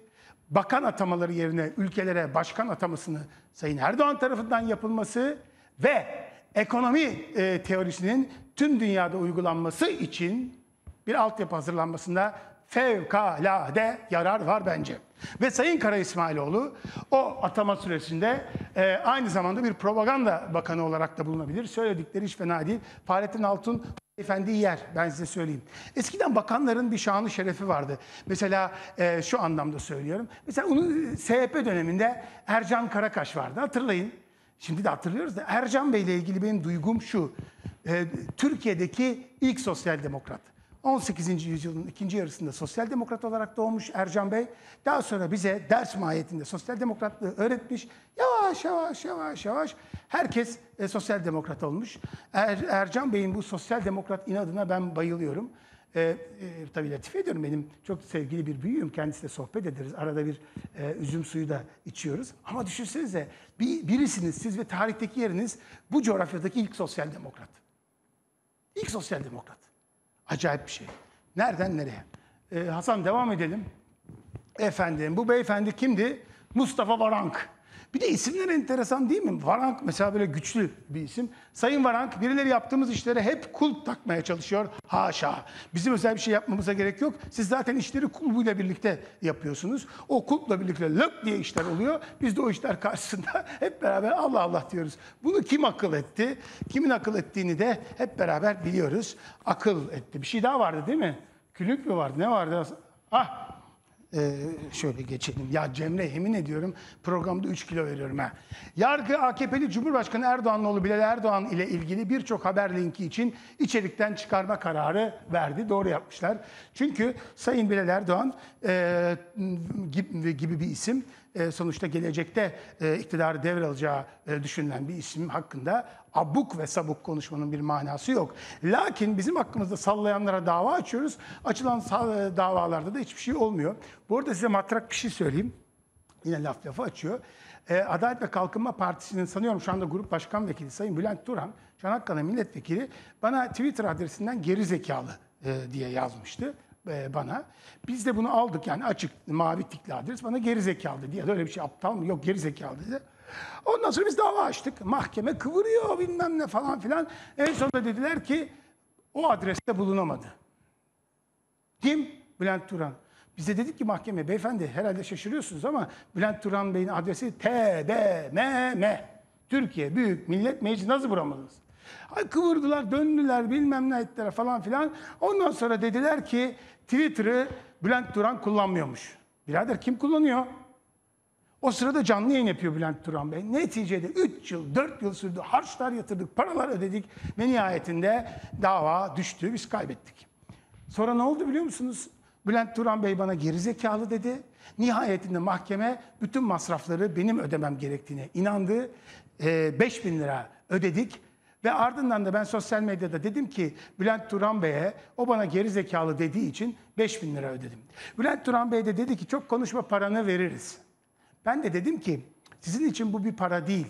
bakan atamaları yerine ülkelere başkan atamasını Sayın Erdoğan tarafından yapılması ve ekonomi e, teorisinin tüm dünyada uygulanması için bir altyapı hazırlanmasında fevkalade yarar var bence. Ve Sayın Kara İsmailoğlu o atama süresinde e, aynı zamanda bir propaganda bakanı olarak da bulunabilir. Söyledikleri hiç fena değil. Fahrettin Altun Efendi yer ben size söyleyeyim. Eskiden bakanların bir şanı şerefi vardı. Mesela e, şu anlamda söylüyorum. Mesela onun SHP döneminde Ercan Karakaş vardı hatırlayın. Şimdi de hatırlıyoruz da Ercan Bey ile ilgili benim duygum şu. E, Türkiye'deki ilk sosyal demokrat. 18. yüzyılın ikinci yarısında sosyal demokrat olarak doğmuş Ercan Bey. Daha sonra bize ders mahiyetinde sosyal demokratlığı öğretmiş. Yavaş yavaş yavaş yavaş herkes e, sosyal demokrat olmuş. Er, Ercan Bey'in bu sosyal demokrat inadına ben bayılıyorum. E, e, tabii latife ediyorum benim çok sevgili bir büyüğüm kendisiyle sohbet ederiz. Arada bir e, üzüm suyu da içiyoruz. Ama düşünsenize bir, birisiniz siz ve tarihteki yeriniz bu coğrafyadaki ilk sosyal demokrat. İlk sosyal demokrat. Acayip bir şey. Nereden nereye? Ee, Hasan devam edelim. Efendim bu beyefendi kimdi? Mustafa Varank. Bir de isimler enteresan değil mi? Varank mesela böyle güçlü bir isim. Sayın Varank birileri yaptığımız işlere hep kulp takmaya çalışıyor. Haşa. Bizim özel bir şey yapmamıza gerek yok. Siz zaten işleri kulbuyla birlikte yapıyorsunuz. O kulpla birlikte lök diye işler oluyor. Biz de o işler karşısında hep beraber Allah Allah diyoruz. Bunu kim akıl etti? Kimin akıl ettiğini de hep beraber biliyoruz. Akıl etti. Bir şey daha vardı değil mi? Külük mü vardı? Ne vardı? Ah ee, şöyle geçelim. Ya Cemre yemin ediyorum programda 3 kilo veriyorum ha. Yargı AKP'li Cumhurbaşkanı Erdoğan'ın oğlu Bilal Erdoğan ile ilgili birçok haber linki için içerikten çıkarma kararı verdi. Doğru yapmışlar. Çünkü Sayın Bilal Erdoğan e, gibi, gibi bir isim sonuçta gelecekte e, iktidarı devralacağı e, düşünülen bir isim hakkında abuk ve sabuk konuşmanın bir manası yok. Lakin bizim hakkımızda sallayanlara dava açıyoruz. Açılan davalarda da hiçbir şey olmuyor. Bu arada size matrak bir şey söyleyeyim. Yine laf lafı açıyor. Adalet ve Kalkınma Partisi'nin sanıyorum şu anda grup başkan vekili Sayın Bülent Turan, Çanakkale milletvekili bana Twitter adresinden geri zekalı e, diye yazmıştı e, bana. Biz de bunu aldık yani açık mavi tikli adres bana geri zekalı diye öyle bir şey aptal mı yok geri zekalı dedi. Ondan sonra biz dava açtık. Mahkeme kıvırıyor bilmem ne falan filan. En sonunda dediler ki o adreste bulunamadı. Kim? Bülent Turan. Biz de dedik ki mahkeme beyefendi herhalde şaşırıyorsunuz ama Bülent Turan Bey'in adresi TBMM. Türkiye Büyük Millet Meclisi nasıl bulamadınız? Ay kıvırdılar, döndüler, bilmem ne ettiler falan filan. Ondan sonra dediler ki Twitter'ı Bülent Turan kullanmıyormuş. Birader kim kullanıyor? O sırada canlı yayın yapıyor Bülent Turan Bey. Neticede 3 yıl, 4 yıl sürdü. Harçlar yatırdık, paralar ödedik ve nihayetinde dava düştü. Biz kaybettik. Sonra ne oldu biliyor musunuz? Bülent Turan Bey bana gerizekalı dedi. Nihayetinde mahkeme bütün masrafları benim ödemem gerektiğine inandı. Ee, 5 bin lira ödedik. Ve ardından da ben sosyal medyada dedim ki Bülent Turan Bey'e o bana gerizekalı dediği için 5 bin lira ödedim. Bülent Turan Bey de dedi ki çok konuşma paranı veririz. Ben de dedim ki sizin için bu bir para değil.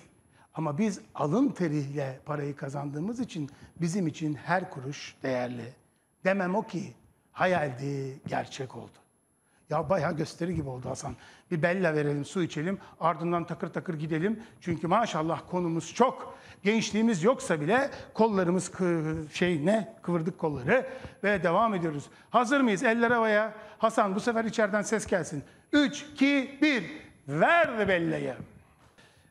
Ama biz alın teriyle parayı kazandığımız için bizim için her kuruş değerli. Demem o ki hayaldi, gerçek oldu. Ya bayağı gösteri gibi oldu Hasan. Bir bella verelim, su içelim, ardından takır takır gidelim. Çünkü maşallah konumuz çok. Gençliğimiz yoksa bile kollarımız şey ne? Kıvırdık kolları ve devam ediyoruz. Hazır mıyız? Eller havaya. Hasan bu sefer içeriden ses gelsin. 3, 2, 1. Ver bellayı.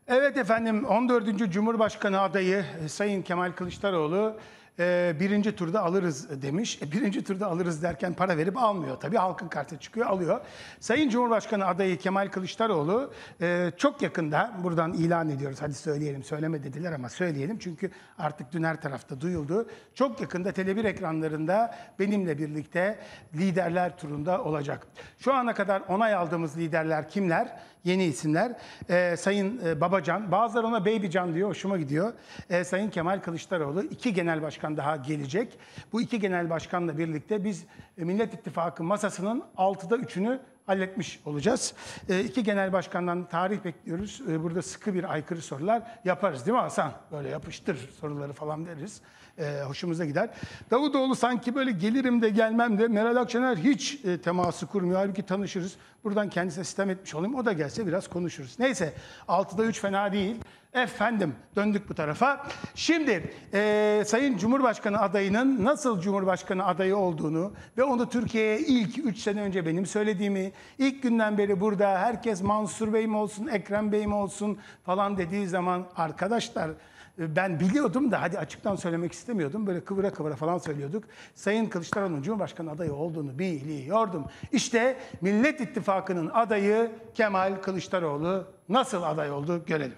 Evet efendim 14. Cumhurbaşkanı adayı e, Sayın Kemal Kılıçdaroğlu e, birinci turda alırız demiş. E, birinci turda alırız derken para verip almıyor. Tabii halkın kartı çıkıyor alıyor. Sayın Cumhurbaşkanı adayı Kemal Kılıçdaroğlu e, çok yakında buradan ilan ediyoruz. Hadi söyleyelim söyleme dediler ama söyleyelim. Çünkü artık dün her tarafta duyuldu. Çok yakında Tele1 ekranlarında benimle birlikte liderler turunda olacak. Şu ana kadar onay aldığımız liderler kimler? Yeni isimler. Ee, Sayın e, Babacan, bazıları ona Babycan diyor, hoşuma gidiyor. Ee, Sayın Kemal Kılıçdaroğlu, iki genel başkan daha gelecek. Bu iki genel başkanla birlikte biz e, Millet İttifakı masasının altıda üçünü halletmiş olacağız. E, iki genel başkandan tarih bekliyoruz. E, burada sıkı bir aykırı sorular yaparız değil mi Hasan? Böyle yapıştır soruları falan deriz. E, hoşumuza gider. Davutoğlu sanki böyle gelirim de gelmem de Meral Akşener hiç e, teması kurmuyor. Halbuki tanışırız. Buradan kendisine sistem etmiş olayım. O da gelse biraz konuşuruz. Neyse 6'da 3 fena değil. Efendim döndük bu tarafa. Şimdi e, Sayın Cumhurbaşkanı adayının nasıl Cumhurbaşkanı adayı olduğunu ve onu Türkiye'ye ilk 3 sene önce benim söylediğimi, ilk günden beri burada herkes Mansur Bey olsun, Ekrem Bey olsun falan dediği zaman arkadaşlar ben biliyordum da hadi açıktan söylemek istemiyordum. Böyle kıvıra kıvıra falan söylüyorduk. Sayın Kılıçdaroğlu'nun Cumhurbaşkanı adayı olduğunu biliyordum. İşte Millet İttifakı'nın adayı Kemal Kılıçdaroğlu nasıl aday oldu görelim.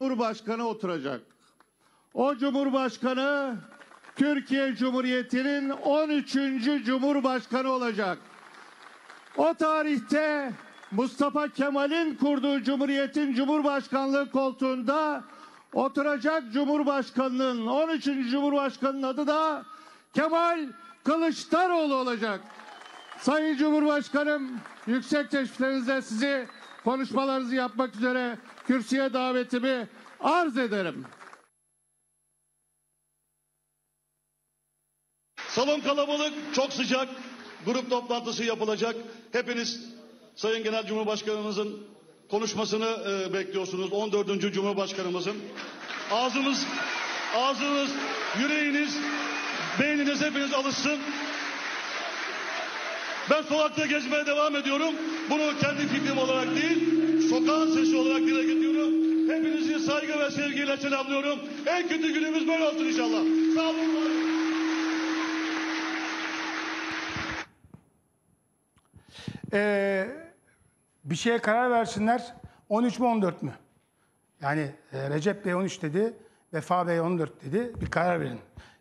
Cumhurbaşkanı oturacak. O Cumhurbaşkanı Türkiye Cumhuriyeti'nin 13. Cumhurbaşkanı olacak. O tarihte Mustafa Kemal'in kurduğu Cumhuriyet'in Cumhurbaşkanlığı koltuğunda oturacak Cumhurbaşkanının 13. Cumhurbaşkanının adı da Kemal Kılıçdaroğlu olacak. Sayın Cumhurbaşkanım yüksek teşriflerinizle sizi konuşmalarınızı yapmak üzere kürsüye davetimi arz ederim. Salon kalabalık, çok sıcak. Grup toplantısı yapılacak. Hepiniz Sayın Genel Cumhurbaşkanımızın konuşmasını e, bekliyorsunuz. 14. Cumhurbaşkanımızın. Ağzınız, ağzınız, yüreğiniz, beyniniz hepiniz alışsın. Ben sokakta gezmeye devam ediyorum. Bunu kendi fikrim olarak değil, sokağın sesi olarak dile getiriyorum. Hepinizi saygı ve sevgiyle selamlıyorum. En kötü günümüz böyle olsun inşallah. Sağ olun. var olun. Ee, bir şeye karar versinler. 13 mü 14 mü? Yani e, Recep Bey 13 dedi, Vefa Bey 14 dedi. Bir karar verin.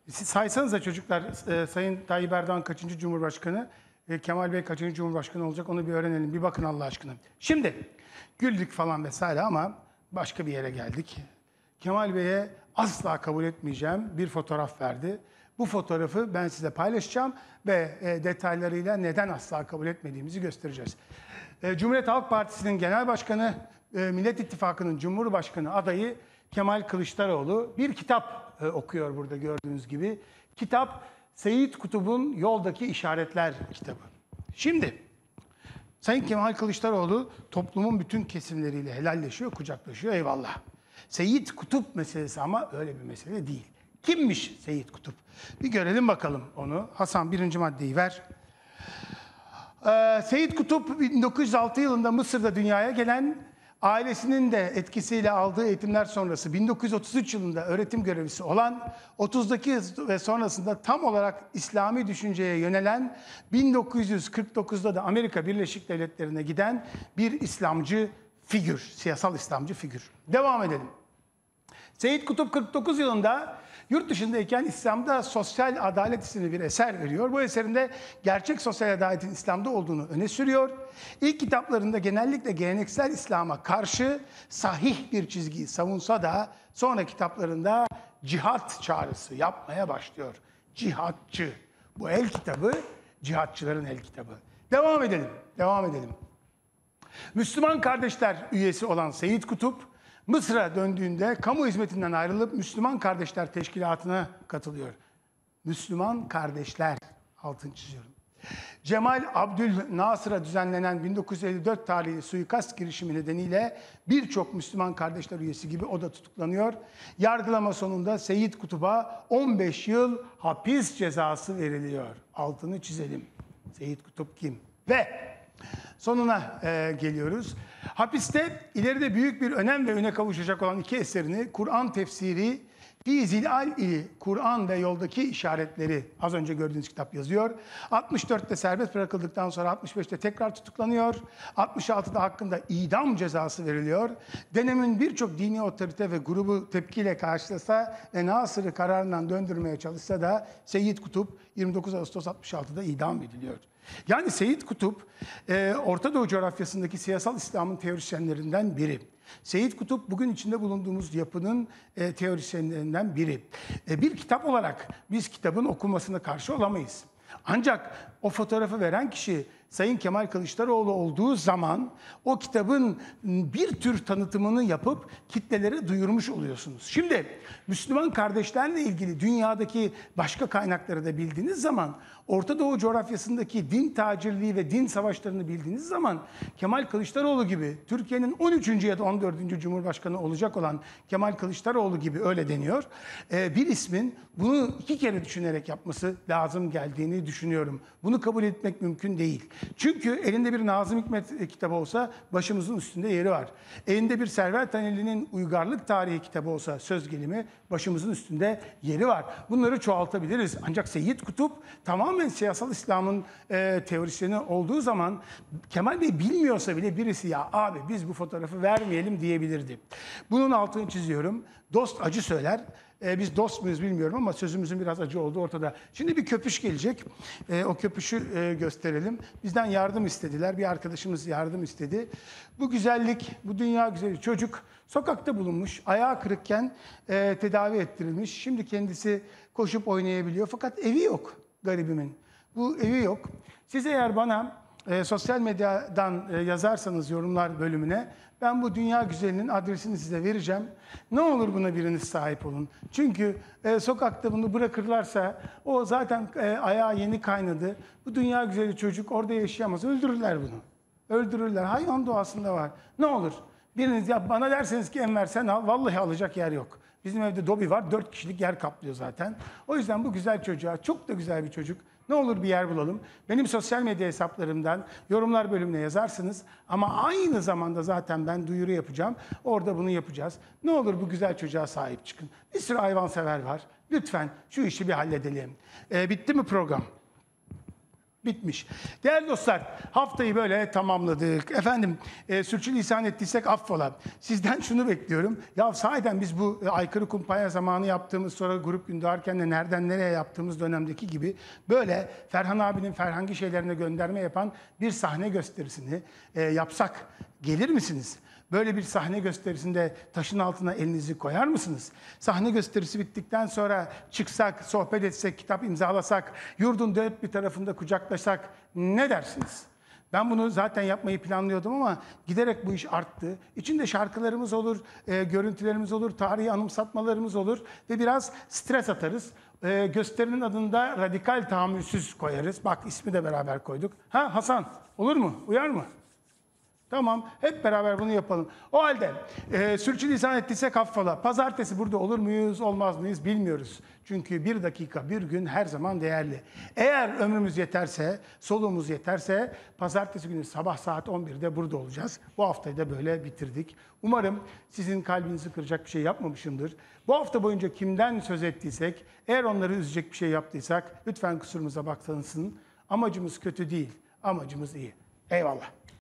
Siz saysanız da çocuklar e, Sayın Tayyip Erdoğan kaçıncı Cumhurbaşkanı, e, Kemal Bey kaçıncı Cumhurbaşkanı olacak onu bir öğrenelim. Bir bakın Allah aşkına. Şimdi güldük falan vesaire ama başka bir yere geldik. Kemal Bey'e asla kabul etmeyeceğim bir fotoğraf verdi. Bu fotoğrafı ben size paylaşacağım ve e, detaylarıyla neden asla kabul etmediğimizi göstereceğiz. E, Cumhuriyet Halk Partisi'nin genel başkanı, e, Millet İttifakı'nın Cumhurbaşkanı adayı Kemal Kılıçdaroğlu bir kitap okuyor burada gördüğünüz gibi. Kitap Seyit Kutub'un Yoldaki İşaretler kitabı. Şimdi Sayın Kemal Kılıçdaroğlu toplumun bütün kesimleriyle helalleşiyor, kucaklaşıyor eyvallah. Seyit Kutup meselesi ama öyle bir mesele değil. Kimmiş Seyit Kutup? Bir görelim bakalım onu. Hasan birinci maddeyi ver. Ee, Seyit Kutup 1906 yılında Mısır'da dünyaya gelen ailesinin de etkisiyle aldığı eğitimler sonrası 1933 yılında öğretim görevlisi olan 30'daki ve sonrasında tam olarak İslami düşünceye yönelen 1949'da da Amerika Birleşik Devletleri'ne giden bir İslamcı figür, siyasal İslamcı figür. Devam edelim. Seyit Kutup 49 yılında yurt dışındayken İslam'da Sosyal Adalet isimli bir eser veriyor. Bu eserinde gerçek sosyal adaletin İslam'da olduğunu öne sürüyor. İlk kitaplarında genellikle geleneksel İslam'a karşı sahih bir çizgiyi savunsa da sonra kitaplarında cihat çağrısı yapmaya başlıyor. Cihatçı. Bu el kitabı cihatçıların el kitabı. Devam edelim. Devam edelim. Müslüman Kardeşler üyesi olan Seyit Kutup, Mısır'a döndüğünde kamu hizmetinden ayrılıp Müslüman Kardeşler Teşkilatı'na katılıyor. Müslüman Kardeşler, altın çiziyorum. Cemal Abdül Nasır'a düzenlenen 1954 tarihli suikast girişimi nedeniyle birçok Müslüman kardeşler üyesi gibi o da tutuklanıyor. Yargılama sonunda Seyit Kutup'a 15 yıl hapis cezası veriliyor. Altını çizelim. Seyit Kutup kim? Ve sonuna e, geliyoruz. Hapiste ileride büyük bir önem ve öne kavuşacak olan iki eserini Kur'an tefsiri Fi Zilal ili Kur'an ve yoldaki işaretleri az önce gördüğünüz kitap yazıyor. 64'te serbest bırakıldıktan sonra 65'te tekrar tutuklanıyor. 66'da hakkında idam cezası veriliyor. Dönemin birçok dini otorite ve grubu tepkiyle karşılasa ve Nasır'ı kararından döndürmeye çalışsa da Seyyid Kutup 29 Ağustos 66'da idam ediliyor. Yani Seyit Kutup, e, Orta Doğu coğrafyasındaki siyasal İslam'ın teorisyenlerinden biri. Seyit Kutup bugün içinde bulunduğumuz yapının e, teorisyenlerinden biri. E, bir kitap olarak biz kitabın okunmasına karşı olamayız. Ancak o fotoğrafı veren kişi Sayın Kemal Kılıçdaroğlu olduğu zaman o kitabın bir tür tanıtımını yapıp kitlelere duyurmuş oluyorsunuz. Şimdi Müslüman kardeşlerle ilgili dünyadaki başka kaynakları da bildiğiniz zaman Orta Doğu coğrafyasındaki din tacirliği ve din savaşlarını bildiğiniz zaman Kemal Kılıçdaroğlu gibi Türkiye'nin 13. ya da 14. Cumhurbaşkanı olacak olan Kemal Kılıçdaroğlu gibi öyle deniyor. Ee, bir ismin bunu iki kere düşünerek yapması lazım geldiğini düşünüyorum. Bunu kabul etmek mümkün değil. Çünkü elinde bir Nazım Hikmet kitabı olsa başımızın üstünde yeri var. Elinde bir Servet Taneli'nin Uygarlık Tarihi kitabı olsa söz gelimi başımızın üstünde yeri var. Bunları çoğaltabiliriz. Ancak Seyyid Kutup tamamen siyasal İslam'ın e, teorisyeni olduğu zaman Kemal Bey bilmiyorsa bile birisi ya abi biz bu fotoğrafı vermeyelim diyebilirdi. Bunun altını çiziyorum. Dost acı söyler. E, biz dost muyuz bilmiyorum ama sözümüzün biraz acı olduğu ortada. Şimdi bir köpüş gelecek. E, o köpüşü e, gösterelim. Bizden yardım istediler. Bir arkadaşımız yardım istedi. Bu güzellik, bu dünya güzeli çocuk sokakta bulunmuş. Ayağı kırıkken e, tedavi ettirilmiş. Şimdi kendisi koşup oynayabiliyor. Fakat evi yok garibimin. Bu evi yok. Siz eğer bana e, sosyal medyadan e, yazarsanız yorumlar bölümüne ben bu dünya güzelinin adresini size vereceğim. Ne olur buna biriniz sahip olun. Çünkü e, sokakta bunu bırakırlarsa o zaten e, ayağı yeni kaynadı. Bu dünya güzeli çocuk orada yaşayamaz. Öldürürler bunu. Öldürürler. Hayvan doğasında var. Ne olur biriniz ya bana derseniz ki Enver sen al. Vallahi alacak yer yok. Bizim evde Dobi var. Dört kişilik yer kaplıyor zaten. O yüzden bu güzel çocuğa çok da güzel bir çocuk. Ne olur bir yer bulalım. Benim sosyal medya hesaplarımdan yorumlar bölümüne yazarsınız. Ama aynı zamanda zaten ben duyuru yapacağım. Orada bunu yapacağız. Ne olur bu güzel çocuğa sahip çıkın. Bir sürü hayvansever var. Lütfen şu işi bir halledelim. Ee, bitti mi program? Bitmiş. Değerli dostlar haftayı böyle tamamladık. Efendim e, sürçülisan ettiysek affola. Sizden şunu bekliyorum. Ya sahiden biz bu e, aykırı kumpanya zamanı yaptığımız sonra grup günde arken de nereden nereye yaptığımız dönemdeki gibi böyle Ferhan abinin Ferhangi şeylerine gönderme yapan bir sahne gösterisini e, yapsak gelir misiniz? Böyle bir sahne gösterisinde taşın altına elinizi koyar mısınız? Sahne gösterisi bittikten sonra çıksak, sohbet etsek, kitap imzalasak, yurdun dört bir tarafında kucaklaşsak ne dersiniz? Ben bunu zaten yapmayı planlıyordum ama giderek bu iş arttı. İçinde şarkılarımız olur, e, görüntülerimiz olur, tarihi anımsatmalarımız olur ve biraz stres atarız. E, gösterinin adında radikal tahammülsüz koyarız. Bak ismi de beraber koyduk. Ha Hasan olur mu? Uyar mı? Tamam, hep beraber bunu yapalım. O halde e, sürçülisan ettiysek affola. Pazartesi burada olur muyuz, olmaz mıyız bilmiyoruz. Çünkü bir dakika, bir gün her zaman değerli. Eğer ömrümüz yeterse, soluğumuz yeterse pazartesi günü sabah saat 11'de burada olacağız. Bu haftayı da böyle bitirdik. Umarım sizin kalbinizi kıracak bir şey yapmamışımdır. Bu hafta boyunca kimden söz ettiysek, eğer onları üzecek bir şey yaptıysak lütfen kusurumuza baksanızın. Amacımız kötü değil, amacımız iyi. Eyvallah.